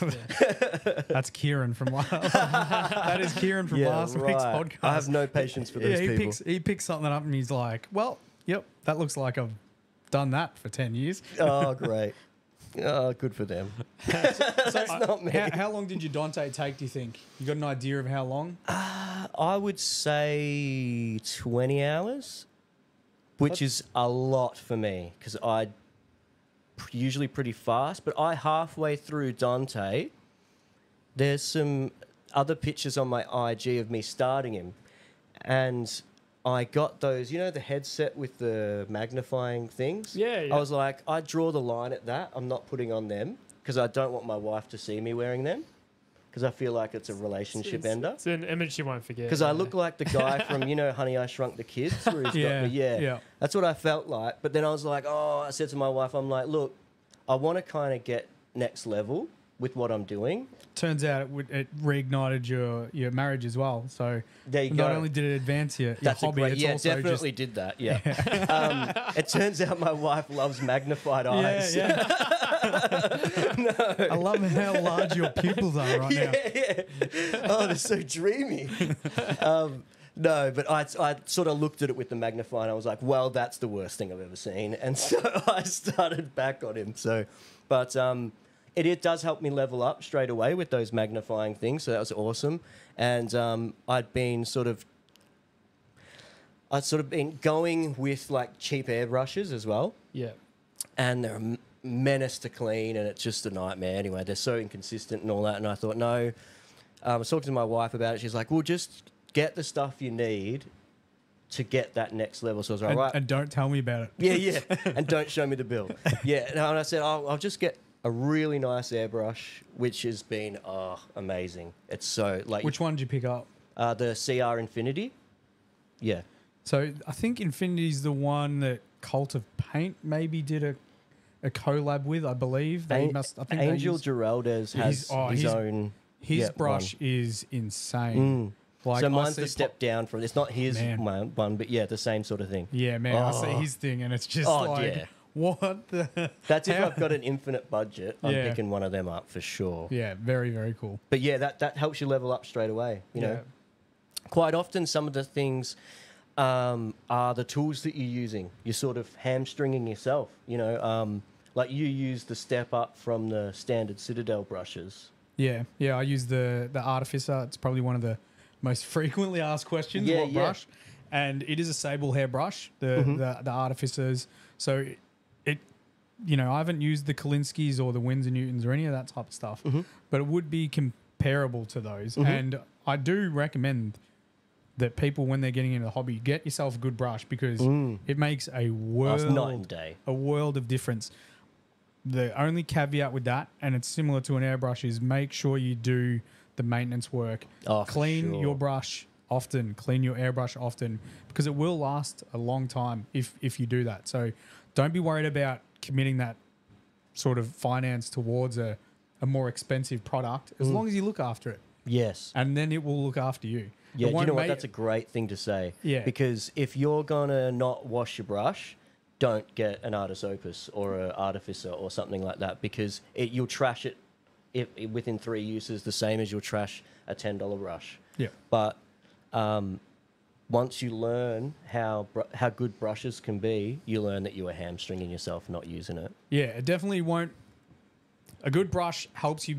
(laughs) that's Kieran from last. that is Kieran from last week's podcast. I have no patience for those yeah, he people. picks he picks something up and he's like, "Well, yep, that looks like I've done that for ten years." oh, great. Oh, good for them. So that's not me. How, how long did your Dante take? Do you think you got an idea of how long? Uh, I would say 20 hours, which is a lot for me because I usually pretty fast. But I halfway through Dante, there's some other pictures on my IG of me starting him, and I got those. You know the headset with the magnifying things. Yeah, yeah. I was like, I draw the line at that. I'm not putting on them because I don't want my wife to see me wearing them because I feel like it's a relationship it's, ender. It's an image you won't forget. Because I look like the guy (laughs) from, you know, Honey, I Shrunk the Kids. Where he's Yeah, got the, yeah, yeah. That's what I felt like. But then I was like, oh, I said to my wife, I'm like, look, I want to kind of get next level with what I'm doing. Turns out it, would, it reignited your your marriage as well. So There you not go. only did it advance your, your That's hobby, a great, yeah, also definitely just did that. (laughs) Yeah. um, it turns out my wife loves magnified eyes. yeah, (laughs) yeah. I love how large your pupils are right now. yeah. Oh, they're so dreamy. um, no, but I, I sort of looked at it with the magnifier and I was like, well, that's the worst thing I've ever seen. And so (laughs) I started back on him. So, but um, it, it does help me level up straight away with those magnifying things. So that was awesome. And um, I'd been sort of, I'd sort of been going with like cheap airbrushes as well Yeah. and they're a menace to clean, and it's just a nightmare. Anyway, they're so inconsistent and all that. And I thought, no. Um, I was talking to my wife about it. She's like, "Well, just get the stuff you need to get that next level." So I was like, And, "All right, and don't tell me about it. yeah, yeah," (laughs) and don't show me the bill. Yeah, and I said, "I'll, I'll just get a really nice airbrush, which has been oh amazing. It's so like Which one did you pick up? uh, the CR Infinity. Yeah, So I think Infinity's the one that Cult of Paint maybe did a, a collab with. I believe they An- must. I think Angel Giraldez has His- oh, his, his- own. his yeah, brush one. is insane. Mm. Like so mine's the step down from. It's not his Man. one, but yeah, the same sort of thing. Yeah, man, I see Oh. his thing, and it's just Oh, like, yeah. What the? That's if I've got an infinite budget. I'm Yeah. picking one of them up for sure. Yeah, very very cool. But yeah, that that helps you level up straight away. You know, quite often some of the things um, are the tools that you're using. You're sort of hamstringing yourself. You know, um, like you use the step up from the standard Citadel brushes. Yeah, yeah. I use the the Artificer. It's probably one of the most (laughs) frequently asked questions. Yeah, what yeah. brush? And it is a sable hair brush. The Mhm. the, the Artificers. So you know, I haven't used the Kolinskys or the Winsor Newtons or any of that type of stuff, Mhm. but it would be comparable to those. Mhm. And I do recommend that people, when they're getting into the hobby, get yourself a good brush because Mm. it makes a world a world of difference. The only caveat with that, and it's similar to an airbrush, is make sure you do the maintenance work. Oh, clean sure. your brush often, clean your airbrush often, because it will last a long time if if you do that. So don't be worried about committing that sort of finance towards a, a more expensive product as Mm. long as you look after it. Yes. And then it will look after you. Yeah, you know what? That's a great thing to say. Yeah. Because if you're gonna not wash your brush, don't get an Artis Opus or an artificer or something like that because it, you'll trash it if, within three uses, the same as you'll trash a ten dollar brush. yeah. But um, once you learn how br- how good brushes can be, you learn that you are hamstringing yourself not using it. Yeah, it definitely won't. A good brush helps you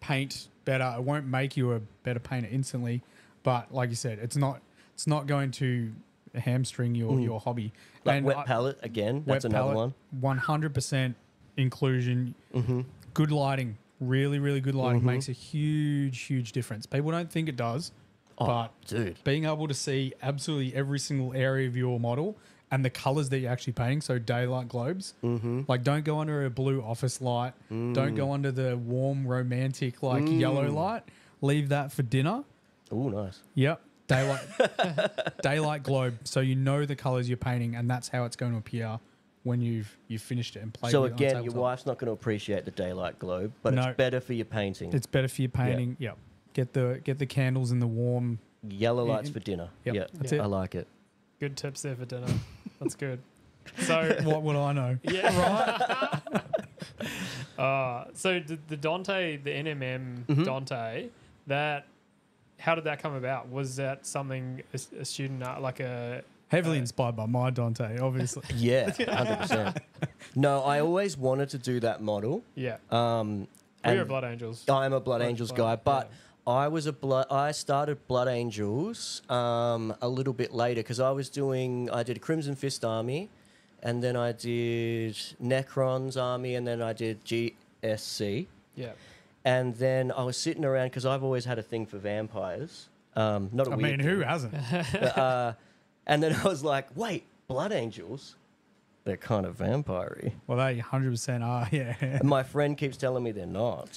paint better. It won't make you a better painter instantly, but like you said, it's not. It's not going to hamstring your Mm. your hobby. Like And wet I- palette again. That's another palette, one. One hundred percent inclusion. Mm-hmm. Good lighting, really, really good lighting Mhm. makes a huge, huge difference. People don't think it does, Oh, but dude. being able to see absolutely every single area of your model and the colors that you're actually painting, so daylight globes. Mm-hmm. Like, don't go under a blue office light. Don't go under the warm, romantic, like yellow Mm. light. Leave that for dinner. Oh, nice. Yep. Daylight (laughs) daylight globe. So you know the colours you're painting and that's how it's going to appear when you've you've finished it and played So with it on again, your wife's not going to appreciate the daylight globe, but No. it's better for your painting. It's better for your painting. Yep. Get the get the candles in the warm. Yellow lights in- for dinner. Yep. Yeah, That's Yeah. it. I like it. Good tips there for dinner. That's good. (laughs) So what would I know? yeah, (laughs) right. uh, so the, the Dante, the NMM Mhm. Dante, that how did that come about? Was that something a student uh, like a Heavily Uh, inspired by my Dante, obviously. (laughs) Yeah, hundred percent. No, I always wanted to do that model. yeah? Um, We're Blood Angels. I'm a Blood Blood- Angels Blood- guy, but I was a blood. I started Blood Angels um, a little bit later because I was doing. I did Crimson Fist Army, and then I did Necron's Army, and then I did GSC, yeah, and then I was sitting around because I've always had a thing for vampires. Um, not a I mean, who thing. hasn't? (laughs) But, uh, and then I was like, wait, Blood Angels? They're kind of vampire Well, they 100% are, (laughs) yeah. And my friend keeps telling me they're not.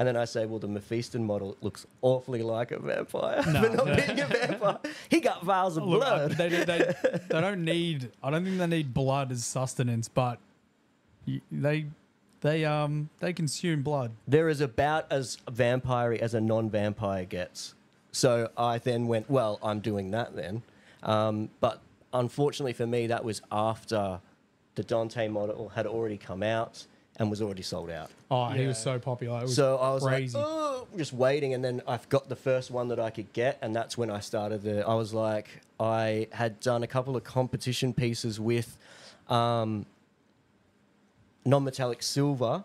And then I say, well, the Mephiston model looks awfully like a vampire. No. but not being a vampire. He got vials of Look, blood. they, they, they, (laughs) they don't need, I don't think they need blood as sustenance, but they they um they consume blood. They're as about as vampire as a non vampire gets. So I then went, well, I'm doing that then. Um, but unfortunately for me, that was after the Dante model had already come out and was already sold out. Oh, he was so popular. It was So I was crazy. like, oh, just waiting, and then I've got the first one that I could get, and that's when I started the. I was like, I had done a couple of competition pieces with um, non-metallic silver,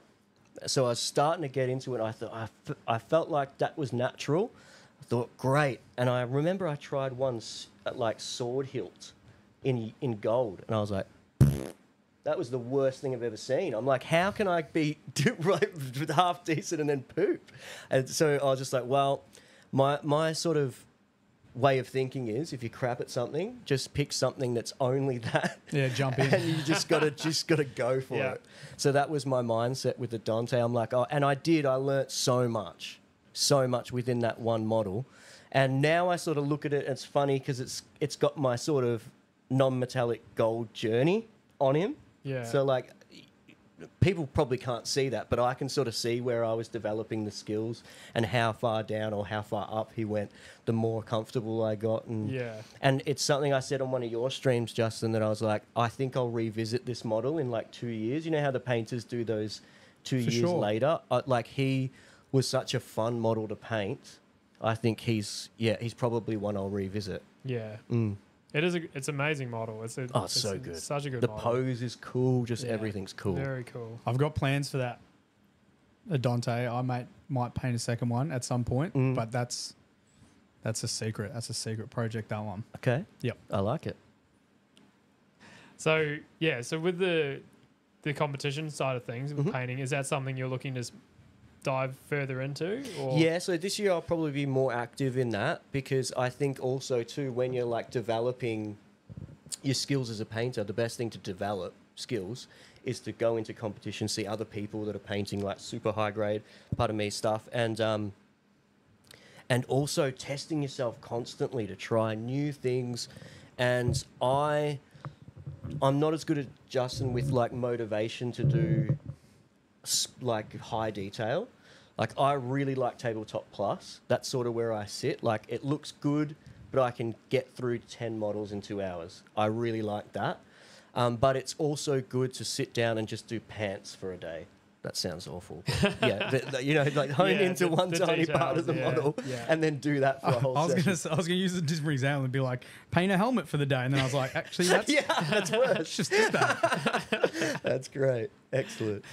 so I was starting to get into it. I thought I, f- I felt like that was natural. I thought great, and I remember I tried one s- at like sword hilt in in gold, and I was like. That was the worst thing I've ever seen. I'm like, how can I be (laughs) right, (laughs) half decent and then poop? And so I was just like, well, my my sort of way of thinking is, if you crap at something, just pick something that's only (laughs) that, yeah, jump in. and you just gotta just gotta go for Yeah. it. So that was my mindset with the Dante. I'm like, oh, and I did. I learnt so much, so much within that one model, and now I sort of look at it. It's funny because it's it's got my sort of non-metallic gold journey on him. Yeah. So like people probably can't see that, but I can sort of see where I was developing the skills and how far down or how far up he went, the more comfortable I got and yeah, and it's something I said on one of your streams, Justin, that I was like, I think I'll revisit this model in like two years. You know how the painters do those two For years sure. later? Uh, like he was such a fun model to paint. I think he's yeah, he's probably one I'll revisit. yeah. Mm. It is. A, it's an amazing model. It's a, Oh, it's so a- good. Such a good The model. pose is cool, just Yeah. everything's cool. Very cool. I've got plans for that. A Dante, I might might paint a second one at some point, Mm. but that's that's a secret. That's a secret project. That one. Okay. Yep. I like it. So yeah, so with the the competition side of things with Mhm. painting, is that something you're looking to s- dive further into? Or Yeah, so this year I'll probably be more active in that because I think also too when you're like developing your skills as a painter, the best thing to develop skills is to go into competition, see other people that are painting like super high grade, pardon me, stuff, and um, and also testing yourself constantly to try new things. And I, I'm not as good as Justin with like motivation to do like high detail. Like I really like Tabletop Plus. That's sort of where I sit. Like it looks good, but I can get through ten models in two hours. I really like that. Um, but it's also good to sit down and just do pants for a day. That sounds awful. but yeah, the, the- you know, like hone (laughs) Yeah, into the- one the tiny part of the yeah, model yeah. and then do that for a I whole I was session. gonna, I was gonna use a different example and be like, paint a helmet for the day, and then I was like, actually, (laughs) that's yeah, that's (laughs) worse. let's just do that. That's great. Excellent.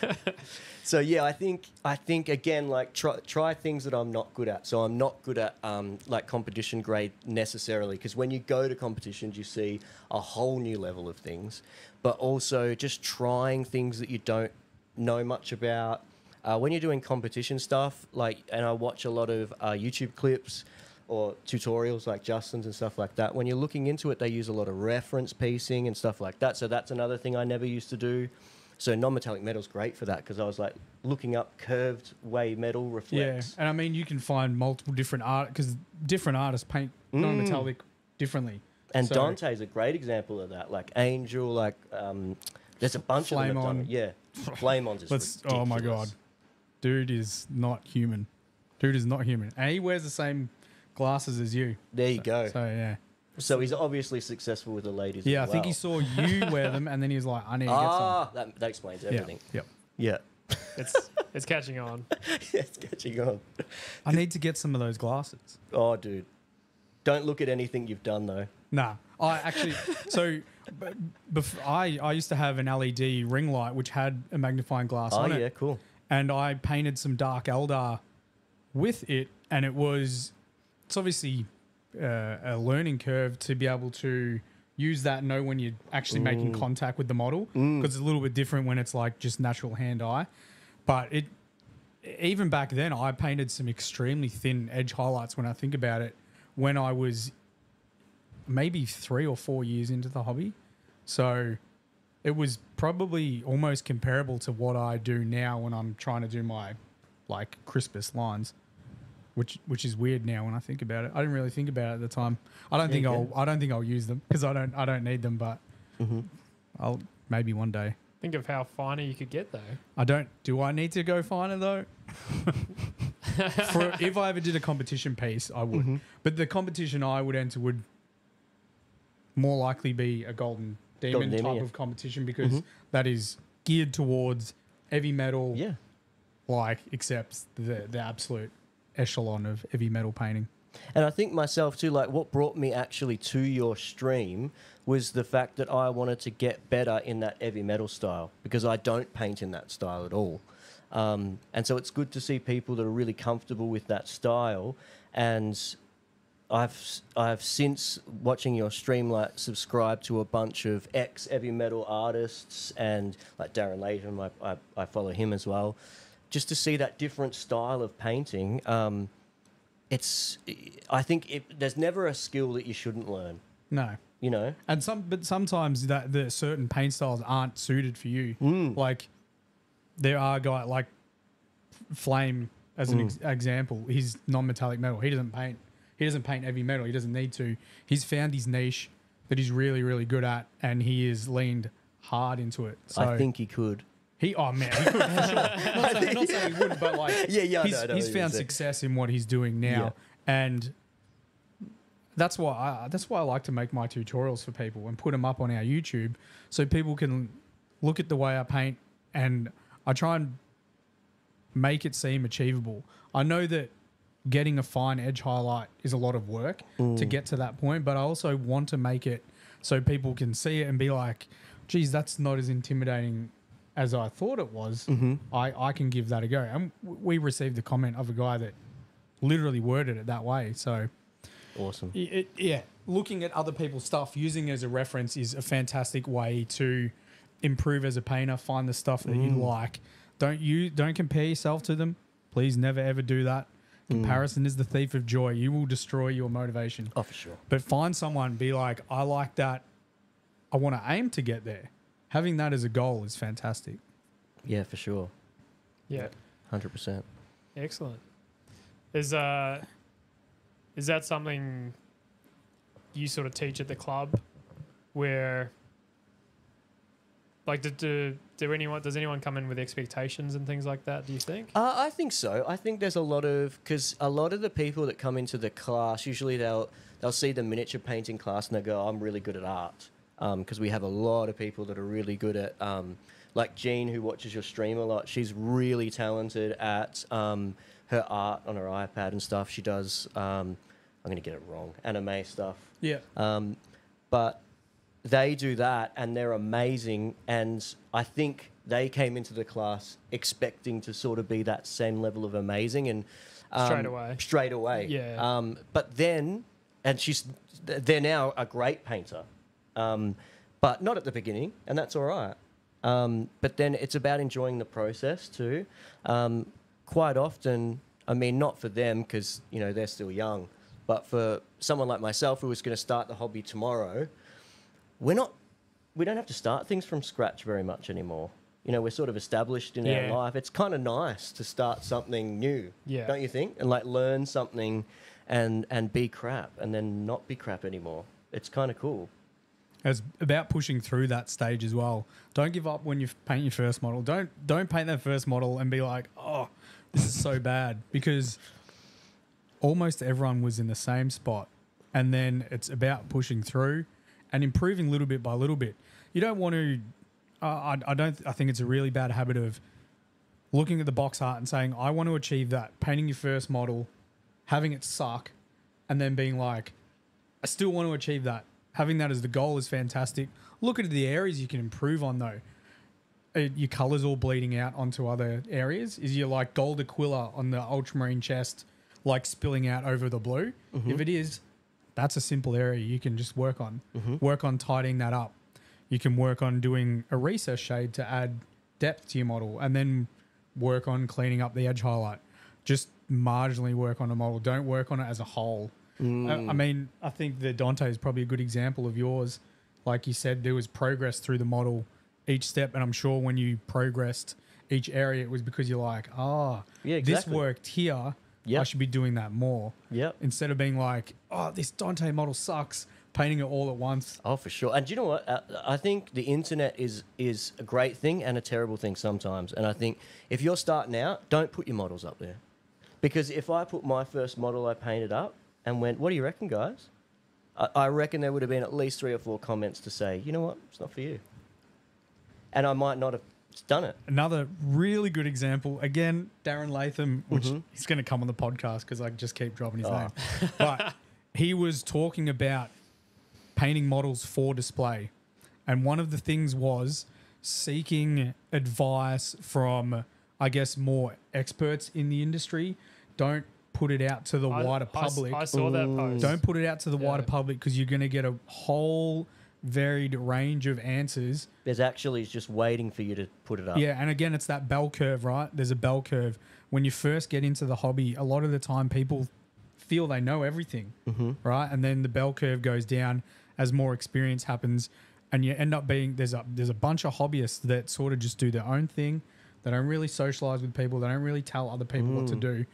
so yeah, I think I think again like try try things that I'm not good at. So I'm not good at um, like competition grade necessarily because when you go to competitions, you see a whole new level of things. But also just trying things that you don't know much about. Uh, when you're doing competition stuff, like, and I watch a lot of uh, YouTube clips or tutorials like Justin's and stuff like that. When you're looking into it, they use a lot of reference piecing and stuff like that. So that's another thing I never used to do. So non-metallic metal's great for that because I was like looking up curved way metal reflects. Yeah, and I mean you can find multiple different art because different artists paint Mm. non-metallic differently. And So- Dante's a great example of that. Like Angel, like um, there's a bunch of them. Flame On. Yeah, (laughs) Flame On's is Let's. Oh my god, dude is not human. Dude is not human, and he wears the same glasses as you. There you go. So yeah, So he's obviously successful with the ladies. yeah. I as think he saw you (laughs) wear them, and then he was like, "I need to get some." Ah, that, that explains Yeah, everything. yep. Yeah, (laughs) It's it's catching on. it's catching on. I need to get some of those glasses. Oh, dude, don't look at anything you've done though. Nah, I actually. so, bef- I I used to have an LED ring light which had a magnifying glass Oh on yeah, it, cool. and I painted some dark Eldar with it, and it was it's obviously uh, a learning curve to be able to use that and know when you're actually making Mm. contact with the model because Mm. it's a little bit different when it's like just natural hand eye, but it even back then I painted some extremely thin edge highlights when I think about it when I was maybe three or four years into the hobby. So it was probably almost comparable to what I do now when I'm trying to do my like crispest lines. Which which is weird now when I think about it. I didn't really think about it at the time. I don't Yeah, think I'll. I don't think I'll use them because I don't I don't need them, but hmm I'll maybe one day. Think of how finer you could get though. I don't. Do I need to go finer though? (laughs) For if I ever did a competition piece, I would. Mm-hmm. But the competition I would enter would more likely be a golden demon Golden Demon, type yeah. of competition because Mhm. that is geared towards heavy metal, Yeah. like accepts the the absolute echelon of heavy metal painting. And I think myself too, like what brought me actually to your stream was the fact that I wanted to get better in that heavy metal style because I don't paint in that style at all. Um, and so it's good to see people that are really comfortable with that style. And I've I've since watching your stream like subscribed to a bunch of ex heavy metal artists and like Darren Latham, I, I, I follow him as well, just to see that different style of painting. Um, it's I think it, there's never a skill that you shouldn't learn. No. You know, And some, but sometimes that the certain paint styles aren't suited for you. Mm. Like there are guys like Flame as an ex- example. He's non-metallic metal. He doesn't paint. He doesn't paint heavy metal. He doesn't need to. He's found his niche that he's really, really good at, and he is leaned hard into it. So I think he could. He. Oh man, he could for sure. (laughs) Not saying, not saying he wouldn't, but like Yeah, yeah, he's, know, I he's found success in what he's doing now, and that's why I, that's why I like to make my tutorials for people and put them up on our YouTube so people can look at the way I paint and I try and make it seem achievable. I know that getting a fine edge highlight is a lot of work to get to that point, but I also want to make it so people can see it and be like, geez, that's not as intimidating as I thought it was. Mm-hmm. I, I can give that a go. And we received the comment of a guy that literally worded it that way. So, Awesome. it, yeah, looking at other people's stuff, using it as a reference is a fantastic way to improve as a painter. Find the stuff that you mm. like. Don't you don't compare yourself to them. Please never ever do that. Mm. Comparison is the thief of joy. You will destroy your motivation. Oh, for sure. But find someone, be like, I like that. I want to aim to get there. Having that as a goal is fantastic. Yeah, for sure. Yeah. Hundred percent. Excellent. Is uh is that something you sort of teach at the club where like do, do, do anyone does anyone come in with expectations and things like that, do you think? Uh, I think so. I think there's a lot of because a lot of the people that come into the class usually they'll they'll see the miniature painting class and they go, "I'm really good at art," because we have a lot of people that are really good at um, like Jean who watches your stream a lot. She's really talented at um, her art on her iPad and stuff. She does. Um, I'm gonna get it wrong. Anime stuff. Yeah. Um, but they do that and they're amazing. And I think they came into the class expecting to sort of be that same level of amazing and um, Straight away. Straight away. Yeah. Um, but then, and she's, they're now a great painter, um, but not at the beginning, and that's all right. Um, but then it's about enjoying the process too. Um, quite often, I mean, not for them because you know they're still young, but for someone like myself who is going to start the hobby tomorrow, we're not, we don't have to start things from scratch very much anymore. You know, we're sort of established in Yeah. our life. It's kind of nice to start something new, Yeah. don't you think? And like learn something, and and be crap, and then not be crap anymore. It's kind of cool. It's about pushing through that stage as well. Don't give up when you paint your first model. Don't don't paint that first model and be like, "Oh, this is so (laughs) bad," because almost everyone was in the same spot. And then it's about pushing through and improving little bit by little bit. You don't want to. Uh, I, I don't. I think it's a really bad habit of looking at the box art and saying, "I want to achieve that." Painting your first model, having it suck, and then being like, I still want to achieve that. Having that as the goal is fantastic. Look at the areas you can improve on though. Uh, your colors all bleeding out onto other areas. Is your like gold aquila on the ultramarine chest like spilling out over the blue? If it is, that's a simple area you can just work on. Work on tidying that up. You can work on doing a recess shade to add depth to your model, and then work on cleaning up the edge highlight. Just marginally work on a model. Don't work on it as a whole. I, I mean, I think the Dante is probably a good example of yours. Like you said, there was progress through the model each step, and I'm sure when you progressed each area, it was because you're like, ah, Yeah, this worked here. I should be doing that more. Yep. Instead of being like, oh, this Dante model sucks, painting it all at once. Oh, for sure. And do you know what? Uh, I think the internet is is a great thing and a terrible thing sometimes. And I think if you're starting out, don't put your models up there, because if I put my first model I painted up and went, "What do you reckon, guys?" I, I reckon there would have been at least three or four comments to say, "You know what? It's not for you," and I might not have done it. Another really good example. Again, Darren Latham, which Mhm. he's going to come on the podcast because I just keep dropping his Oh. name. (laughs) But he was talking about painting models for display. And one of the things was seeking advice from, I guess, more experts in the industry. Don't put it out to the I- wider I s- public. I, saw that Ooh. post. Don't put it out to the wider public because you're going to get a whole varied range of answers There's actually just waiting for you to put it up. yeah, and again, it's that bell curve, right? There's a bell curve. When you first get into the hobby, a lot of the time people feel they know everything, Mhm. right? And then the bell curve goes down as more experience happens, and you end up being there's a there's a bunch of hobbyists that sort of just do their own thing. They don't really socialize with people. They don't really tell other people what to Mm. do.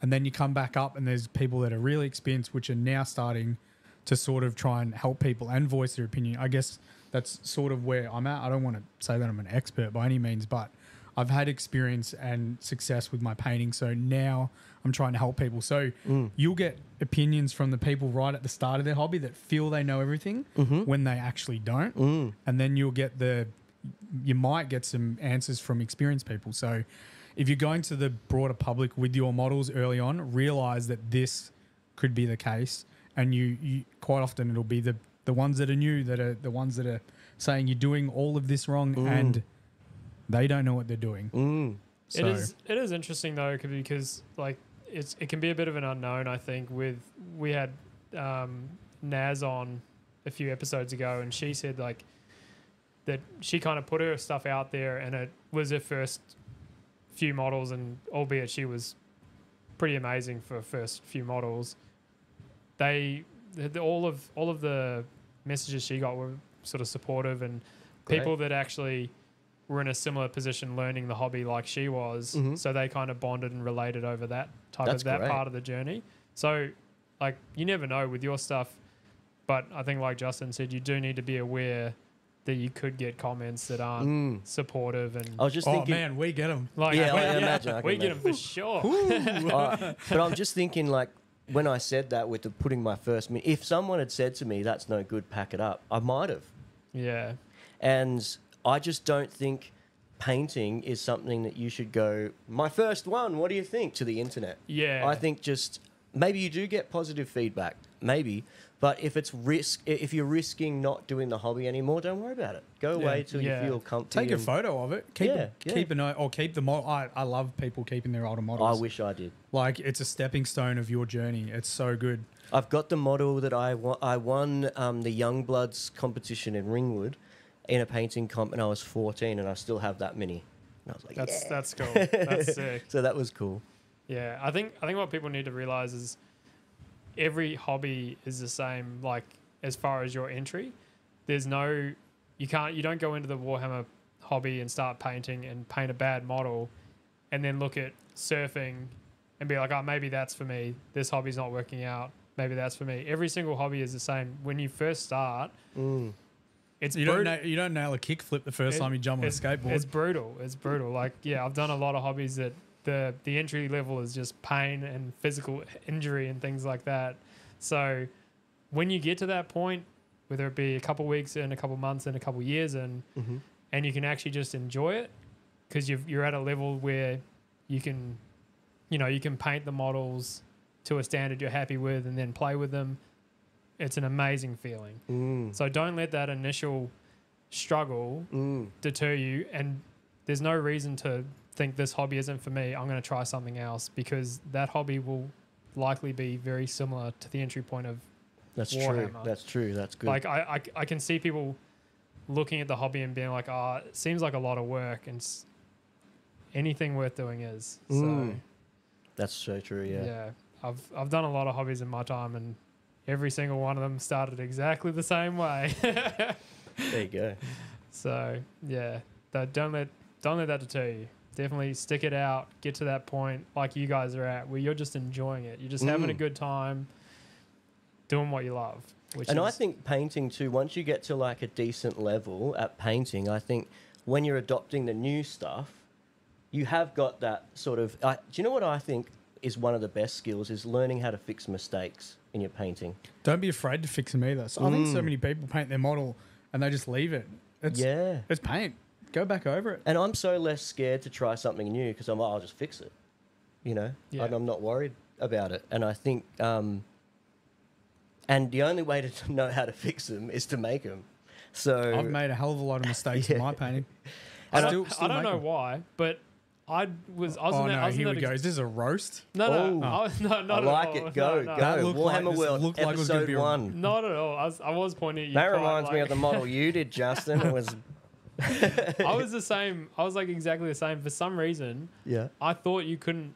And then you come back up, and there's people that are really experienced, which are now starting to sort of try and help people and voice their opinion. I guess that's sort of where I'm at. I don't want to say that I'm an expert by any means, but I've had experience and success with my painting. So now I'm trying to help people. So Mm. you'll get opinions from the people right at the start of their hobby that feel they know everything Mhm. when they actually don't. Mm. And then you'll get the, you might get some answers from experienced people. So if you're going to the broader public with your models early on, realize that this could be the case. And you, you quite often it'll be the, the ones that are new that are the ones that are saying you're doing all of this wrong Mm. and they don't know what they're doing. Mm. So It is it is interesting though because like it's it can be a bit of an unknown. I think with we had um, Naz on a few episodes ago, and she said like that she kind of put her stuff out there, and it was her first few models, and albeit she was pretty amazing for first few models, they the, the- all of all of the messages she got were sort of supportive and Great. people that actually were in a similar position learning the hobby like she was Mhm. so they kind of bonded and related over that type That's of that great. part of the journey so like you never know with your stuff but i think like justin said you do need to be aware that you could get comments that aren't Mm. supportive and I was just oh thinking. man, we get them. like Yeah, we, I imagine, I can we get them for sure Uh, (laughs) but I'm just thinking, like, when I said that with the putting my first, mi- if someone had said to me, "That's no good, pack it up," I might have. yeah And I just don't think painting is something that you should go. My first one. What do you think to the internet? yeah I think just maybe you do get positive feedback, maybe. But if it's risk, if you're risking not doing the hobby anymore, don't worry about it. Go Yeah. away till Yeah. you feel comfortable. Take a photo of it. Keep Yeah, it, keep an eye or keep the model. I, I love people keeping their older models. I wish I did. like it's a stepping stone of your journey. It's so good. I've got the model that I won. I won um, the Young Bloods competition in Ringwood in a painting comp, and I was 14, and I still have that mini. And I was like, That's yeah. that's cool. (laughs) That's sick. So that was cool. Yeah, I think I think what people need to realize is every hobby is the same. Like as far as your entry, there's no you can't you don't go into the Warhammer hobby and start painting and paint a bad model, and then look at surfing and be like, oh, maybe that's for me. This hobby's not working out. Maybe that's for me. Every single hobby is the same. When you first start, Mm. it's You don't brut- na- you don't nail a kickflip the first It- time you jump on a skateboard. It's brutal. It's brutal. Like, yeah, I've done a lot of hobbies that the the entry level is just pain and physical injury and things like that. So when you get to that point, whether it be a couple weeks in, a couple months in, a couple years in, Mhm. and you can actually just enjoy it because you've you're at a level where you can, you know, you can paint the models to a standard you're happy with and then play with them. It's an amazing feeling. Mm. So don't let that initial struggle Mm. deter you and there's no reason to think this hobby isn't for me i'm going to try something else because that hobby will likely be very similar to the entry point of That's true. That's true. That's good. like I, I i can see people looking at the hobby and being like oh it seems like a lot of work and s- anything worth doing is so Mm. That's so true. yeah. Yeah. i've i've done a lot of hobbies in my time and every single one of them started exactly the same way (laughs) There you go. So yeah, that don't let don't let that deter you. Definitely stick it out. Get to that point like you guys are at, where you're just enjoying it. You're just having a Mm. good time, doing what you love. Which And is, I think painting too, once you get to like a decent level at painting, I think when you're adopting the new stuff, you have got that sort of. I do you know what I think is one of the best skills is learning how to fix mistakes in your painting. Don't be afraid to fix them either. So I think so Mm. many people paint their model and they just leave it. It's yeah. it's paint. Go back over it. And I'm so less scared to try something new because I'm like, I'll just fix it. You know, Yeah. and I'm not worried about it. And I think, um, and the only way to (laughs) know how to fix them is to make them. So I've made a hell of a lot of mistakes in my (laughs) painting. I Still- don't, still I don't know them. why, but I was I was Oh in that, no, I was in here we that go. Is this a roast? No, no, Oh. I (laughs) no, not I at like all. it. Go, no, no. go. That looked like- Warhammer World, looked like it was gonna episode be a- one. Not at all. I was, I was pointing at you. That quite, reminds me of the model you did, Justin. It was I was (laughs) the same. I was like exactly the same. For some reason, yeah. I thought you couldn't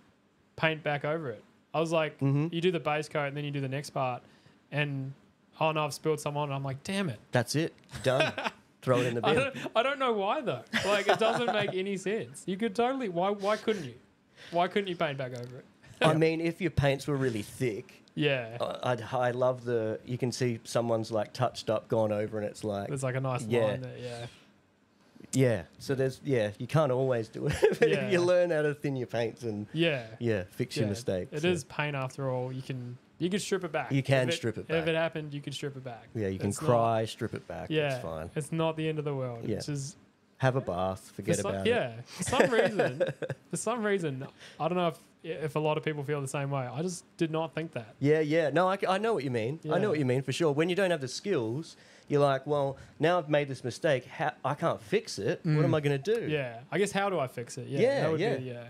paint back over it. I was like, Mhm. you do the base coat and then you do the next part, and oh no, I've spilled some on. And I'm like, damn it. That's it. Done. (laughs) Throw it in the I bin. don't, I don't know why though. Like it doesn't make any sense. You could totally. Why? Why couldn't you? Why couldn't you paint back over it? I mean, if your paints were really thick, Yeah, I, I'd, I love the. You can see someone's like touched up, gone over, and it's like, there's like a nice Yeah. line there. Yeah, yeah. So there's, yeah, you can't always do it. (laughs) But Yeah. if you learn how to thin your paints and yeah. yeah, fix your mistakes. It so- is paint after all. You can you can strip it back. You can If strip it back. If back. it happened, you can strip it back. Yeah, you can It's not- cry, strip it back. yeah, it's fine. It's not the end of the world. Yeah. It's just Have a bath. Forget for some, about it. yeah. For some reason, (laughs) for some reason, I don't know if if a lot of people feel the same way. I just did not think that. Yeah, yeah. No, I, c- I know what you mean. I Yeah. know what you mean for sure. When you don't have the skills, you're like, well, now I've made this mistake. How, I can't fix it. What Mm. am I going to do? Yeah. I guess how do I fix it? Yeah. Yeah, that would yeah. Be, yeah.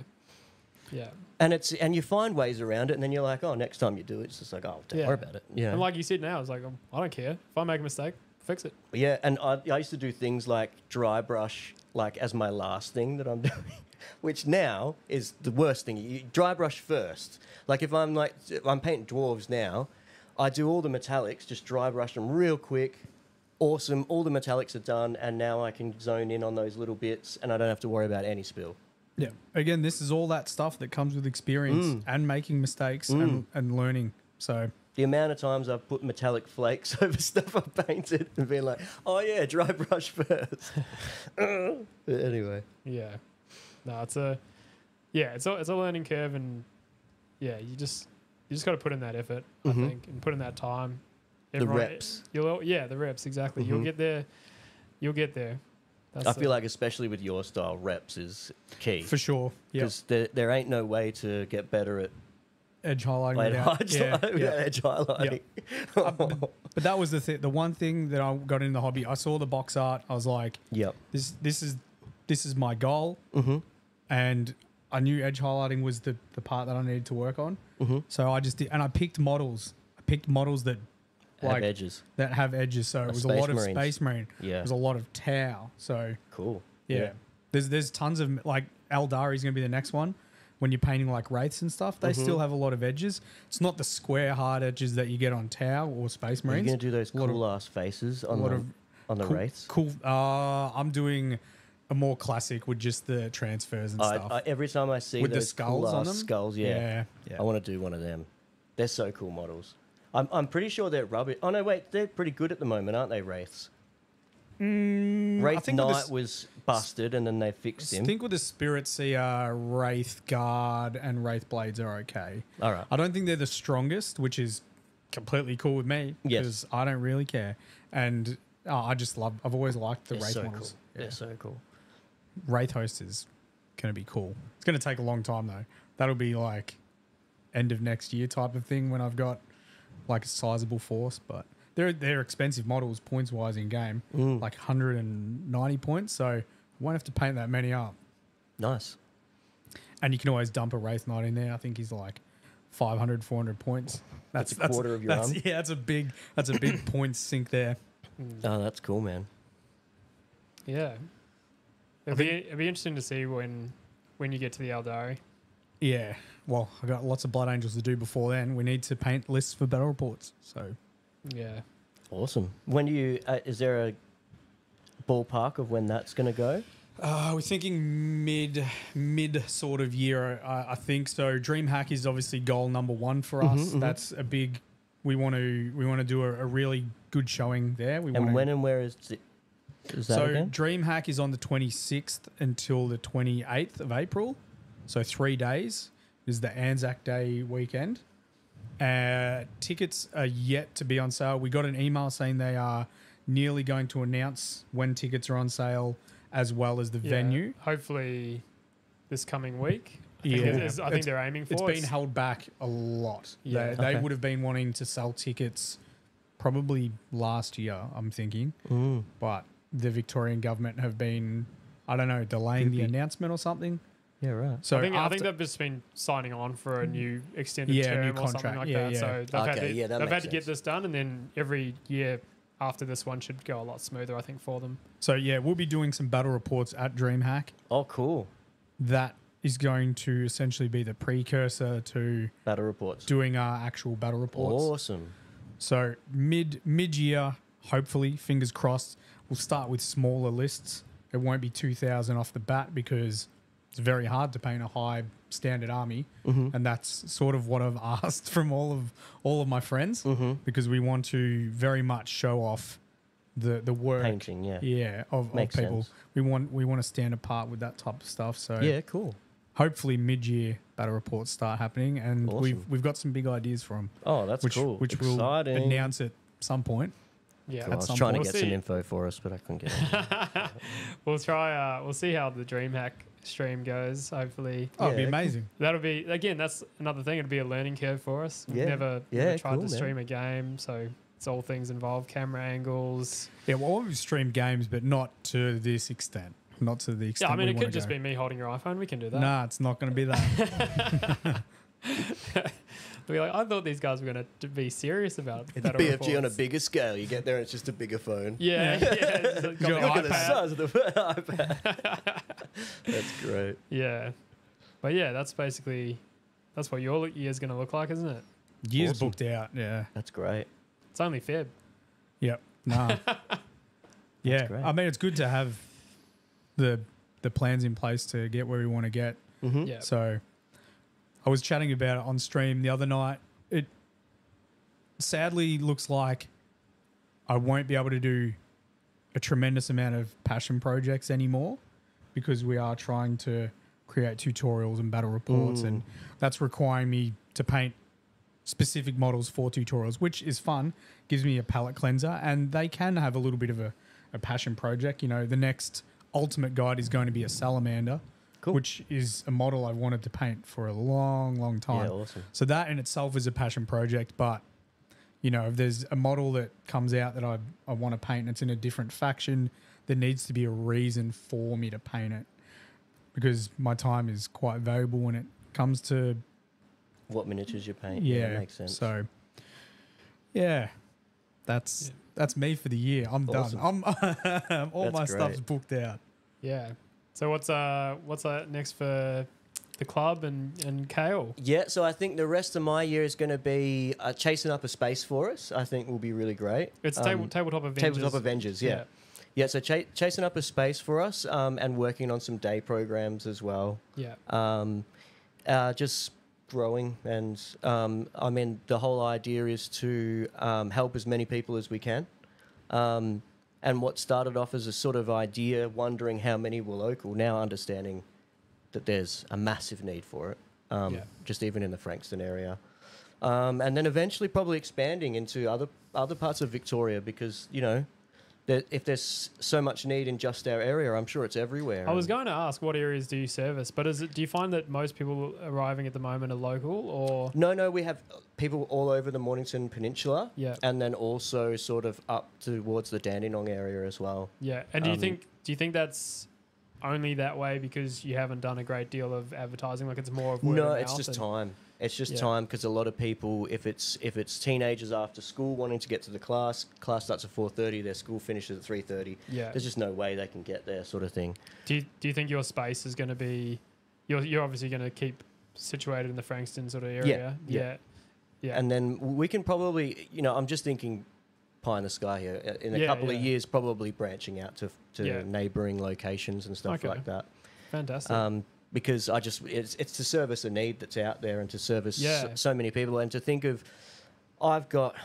Yeah. And it's and you find ways around it, and then you're like, oh, next time you do it, it's just like, oh, don't Yeah. worry about it. Yeah, And like you said now, it's like um, I don't care if I make a mistake, fix it. yeah. And I, I used to do things like dry brush, like as my last thing that I'm (laughs) doing, which now is the worst thing. You dry brush first. Like if I'm like if I'm painting dwarves now, I do all the metallics, just dry brush them real quick. Awesome, all the metallics are done, and now I can zone in on those little bits, and I don't have to worry about any spill. Yeah. Again, this is all that stuff that comes with experience Mm. and making mistakes Mm. and, and learning. So The amount of times I've put metallic flakes (laughs) over stuff I've painted and been like, oh yeah, dry brush (laughs) first. (laughs) But anyway, Yeah. No, it's a yeah, it's a it's a learning curve and yeah, you just you just got to put in that effort, Mhm. I think, and put in that time. The reps. You'll yeah, the reps exactly. You'll Mhm. get there. You'll get there. That's I feel like, especially with your style, reps is key. for sure. Yeah. Because there, there ain't no way to get better at edge highlighting. Without, edge, (laughs) yeah, without yeah. edge highlighting. Uh, but, but that was the th- the one thing that I got in the hobby. I saw the box art. I was like, yep. this this is this is my goal, Mm-hmm. and I knew edge highlighting was the the part that I needed to work on. Mm-hmm. So I just did, and I picked models. I picked models that Have like edges. that have edges. So it was a lot of Marines. space marine. Yeah. It was a lot of tau. So Cool. yeah. There's there's tons of like Aeldari is going to be the next one. When you're painting like wraiths and stuff, they Mhm. still have a lot of edges. It's not the square hard edges that you get on Tau or Space Are You're going to do those lot of- cool ass faces on the, of on the cool, wraiths? cool. Uh, I'm doing a more classic with just the transfers and I, stuff. I, every time I see With the skulls cool on them? skulls, yeah, yeah, yeah. I want to do one of them. They're so cool models. I'm, I'm pretty sure they're rubbish. Oh no, wait, they're pretty good at the moment, aren't they? Wraiths. Mm, I Wraith think with the Knight was busted, and then they fixed him. I think with the Spirit Seer, Wraith Guard, and Wraith Blades are okay. All right. I don't think they're the strongest, which is completely cool with me Yes. because I don't really care. And oh, I just love. I've always liked the They're Wraith so cool. Yeah. They're so cool. Wraith Host is going to be cool. It's going to take a long time though. That'll be like end of next year type of thing when I've got like a sizable force. But they're they're expensive models points wise in game, Mm. like 190 points. So I won't have to paint that many up. Nice. And you can always dump a Wraith Knight in there. I think he's like 500, 400 points. That's a quarter of your that's, arm. Yeah, that's a big that's a big (coughs) point sink there. Oh, that's cool, man. Yeah. It'll be it'll be interesting to see when when you get to the Aeldari. Yeah. Well, I've got lots of Blood Angels to do before then. We need to paint lists for battle reports. So Yeah. Awesome. When do you? Uh, is there a ballpark of when that's going to go? Uh, we're thinking mid mid sort of year, I, I think. So DreamHack is obviously goal number one for us. Mhm, mhm. That's a big. We want to we want to do a, a really good showing there. We want And when and where is it? Is that so again? DreamHack is on the 26th until the 28th of April. So three days is the Anzac Day weekend. Uh, tickets are yet to be on sale. We got an email saying they are nearly going to announce when tickets are on sale, as well as the Yeah. venue. Hopefully this coming week. I think, Yeah. it is- I think It's- they're aiming for It's it. been held back a lot. Yeah. They, they would have been wanting to sell tickets probably last year, I'm thinking. Mm. But the Victorian government have been, I don't know, delaying the Goopy. announcement or something. Yeah, right. So I think, I think they've just been signing on for a new extended Yeah, term new or something contract. like Yeah, that. yeah. So they've had Okay, to, yeah, that they've had makes to get sense. this done, and then every year after this one should go a lot smoother. I think for them. so yeah, we'll be doing some battle reports at DreamHack. Oh, cool. That is going to essentially be the precursor to Battle reports. doing our actual battle reports. Awesome. So mid mid year, hopefully, fingers crossed, we'll start with smaller lists. It won't be two thousand off the bat because it's very hard to paint a high standard army, Mm-hmm. and that's sort of what I've (laughs) asked from all of all of my friends Mm-hmm. because we want to very much show off the the work. Painting, yeah. Yeah, of, of people. sense. We want we want to stand apart with that type of stuff. So Yeah, cool. hopefully mid year battle reports start happening, and we've we've got some big ideas for them, Oh, that's which cool. which Exciting. we'll announce at some point. Yeah, Cool. I was trying point. to get We'll some info for us, but I couldn't get it. (laughs) we'll try. Uh, we'll see how the DreamHack stream goes. Hopefully, Oh, it'd be amazing. that'll be again. That's another thing. It'd be a learning curve for us. We've Yeah. never, Yeah, never tried cool, to man. stream a game, so it's all things involved: camera angles. Yeah, well, we've streamed games, but not to this extent. Not to the extent. Yeah, extent. I mean, we it wanna could just go. be me holding your iPhone. We can do that. Nah, it's not going to be that. (laughs) (laughs) Be like, I thought these guys were going to be serious about it. It's BFG on a bigger scale. You get there, and it's just a bigger phone. Yeah, yeah. it's Look (laughs) the at the iPad. size of the (laughs) iPad. (laughs) That's great. Yeah, but yeah, that's basically that's what your year's going to look like, isn't it? Years Awesome. booked out. Yeah. That's great. It's only Feb. Yep. Nah. yeah. great. I mean, it's good to have the the plans in place to get where we want to get. Mm-hmm. Yeah, So I was chatting about it on stream the other night. It sadly looks like I won't be able to do a tremendous amount of passion projects anymore because we are trying to create tutorials and battle reports and mm. that's requiring me to paint specific models for tutorials, which is fun, gives me a palette cleanser, and they can have a little bit of a, a passion project. You know, the next ultimate guide is going to be a salamander. Cool. which is a model I've wanted to paint for a long, long time. Yeah, awesome. So that in itself is a passion project, but you know, if there's a model that comes out that I I want to paint and it's in a different faction, there needs to be a reason for me to paint it. Because my time is quite valuable when it comes to What miniatures you paint? yeah, makes sense. So yeah. That's Yeah. that's me for the year. I'm Awesome. done. I'm (laughs) all That's my great. stuff's booked out. Yeah. So what's uh what's uh, next for the club and and Cail? Yeah, so I think the rest of my year is going to be uh, chasing up a space for us. I think will be really great. It's Um, table, tabletop Avengers. Tabletop Avengers, yeah. Yeah, so cha- chasing up a space for us um, and working on some day programs as well. Yeah. Um, uh, just growing, and um, I mean, the whole idea is to um, help as many people as we can. Um, and what started off as a sort of idea, wondering how many were local, now understanding that there's a massive need for it, um, Yeah. just even in the Frankston area. Um, and then eventually probably expanding into other other parts of Victoria because you know that if there's so much need in just our area, I'm sure it's everywhere. I was going to ask what areas do you service, but is it do you find that most people arriving at the moment are local or No, no, we have people all over the Mornington Peninsula. Yeah. And then also sort of up towards the Dandenong area as well. yeah? And do you Um, think do you think that's only that way because you haven't done a great deal of advertising? Like it's more of no, it's just time. It's just Yeah. time because a lot of people, if it's if it's teenagers after school wanting to get to the class, class starts at four thirty, their school finishes at three thirty. Yeah. There's just no way they can get there, sort of thing. Do you, do you think your space is going to be? You're you're obviously going to keep situated in the Frankston sort of area. yeah. Yeah. Yeah. And then we can probably, you know, I'm just thinking pie in the sky here. Uh, In a Yeah, couple yeah. of years, probably branching out to to Yeah. neighbouring locations and stuff Okay. like that. Fantastic. um, because I just it's it's to service a need that's out there and to service Yeah. so, so many people and to think of I've got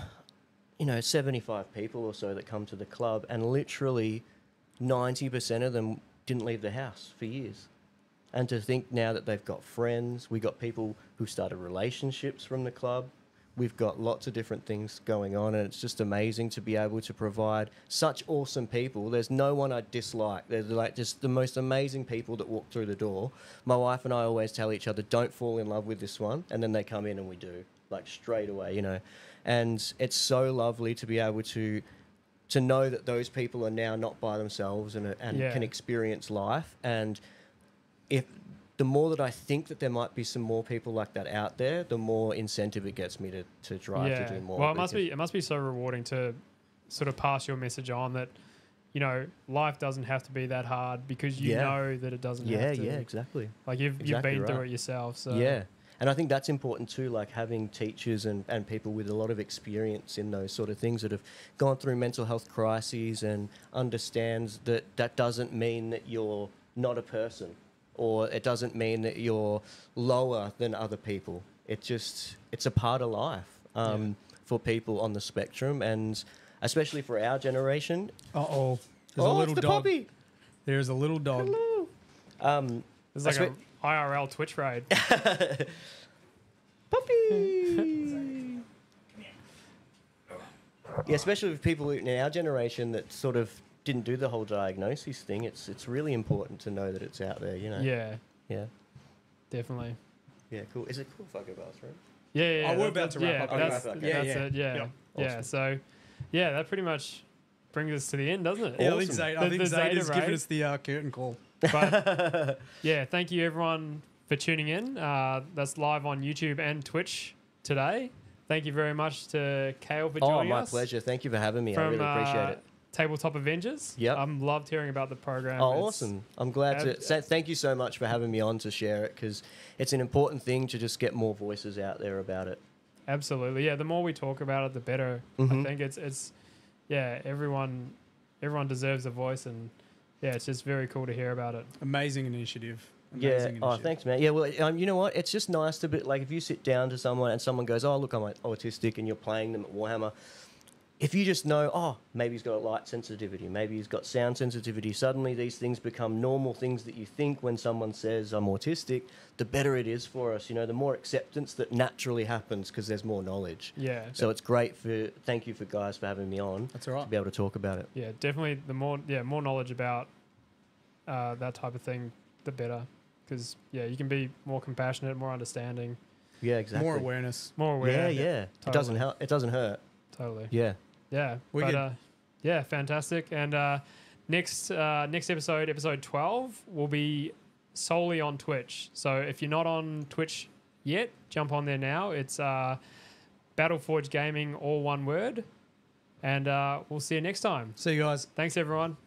you know 75 people or so that come to the club and literally 90% of them didn't leave the house for years and to think now that they've got friends we got people who started relationships from the club we've got lots of different things going on and it's just amazing to be able to provide such awesome people. There's no one i dislike. They're like just the most amazing people that walk through the door. My wife and i always tell each other don't fall in love with this one and then they come in and we do like straight away you know? And it's so lovely to be able to to know that those people are now not by themselves and, and Yeah. can experience life. And if the more that I think that there might be some more people like that out there, the more incentive it gets me to, to drive yeah. to do more. Well, it must be it must be so rewarding to sort of pass your message on that you know life doesn't have to be that hard because you Yeah. know that it doesn't. Yeah, have to. yeah, exactly. Like you've Exactly you've been through it yourself. So yeah. And I think that's important too, like having teachers and, and people with a lot of experience in those sort of things that have gone through mental health crises and understands that that doesn't mean that you're not a person or it doesn't mean that you're lower than other people. It just, it's a part of life um, for people on the spectrum and especially for our generation. Uh oh. There's oh, a little it's the dog. puppy. There's a little dog. Hello. Um, It's like I a IRL Twitch raid. (laughs) Puppy. (laughs) yeah, especially with people in our generation that sort of didn't do the whole diagnosis thing. It's it's really important to know that it's out there. You know. yeah, Yeah. definitely. Yeah. Cool. Is it cool if I go bathroom? Yeah, yeah. yeah Oh, we're about to wrap yeah, up anyway. That's, Okay. Yeah, that's yeah. it. Yeah, Yep. yeah. Awesome. So, yeah, that pretty much brings us to the end, doesn't it? Yeah, I Awesome. think, Zay, The- I think the Zayda's Zayda giving raid. us the uh, curtain call. But (laughs) yeah, thank you everyone for tuning in. Uh, that's live on YouTube and Twitch today. Thank you very much to Cail for joining us. Oh, joining my us. pleasure. Thank you for having me. I really appreciate uh, it. Tabletop Avengers. Yep. I'm loved hearing about the program. Oh, It's- awesome. I'm glad to. Ab- sa- thank you so much for having me on to share it because it's an important thing to just get more voices out there about it. Absolutely. Yeah, the more we talk about it, the better. I Mhm. think it's it's yeah, everyone everyone deserves a voice and yeah, it's just very cool to hear about it. Amazing initiative. Yeah. Amazing Oh, thanks, man. Yeah. Well, um, you know what? It's just nice to be like if you sit down to someone and someone goes, "Oh, look, I'm autistic," and you're playing them at Warhammer. If you just know, oh, maybe he's got a light sensitivity, maybe he's got sound sensitivity. Suddenly, these things become normal things that you think when someone says, "I'm autistic." The better it is for us. You know, the more acceptance that naturally happens because there's more knowledge. Yeah. So it's great for. Thank you for guys for having me on That's all to right. be able to talk about it. yeah, definitely the more yeah, more knowledge about uh, that type of thing, the better. because yeah, you can be more compassionate, more understanding, Yeah, exactly. More awareness. more awareness. Yeah, yeah. It doesn't help. It doesn't hurt. totally. Yeah. Yeah, We but uh, yeah, fantastic. And uh, next uh, next episode, episode twelve, will be solely on Twitch. So if you're not on Twitch yet, jump on there now. It's uh, Battle Forged Gaming, all one word. And uh, we'll see you next time. See you guys. Thanks, everyone.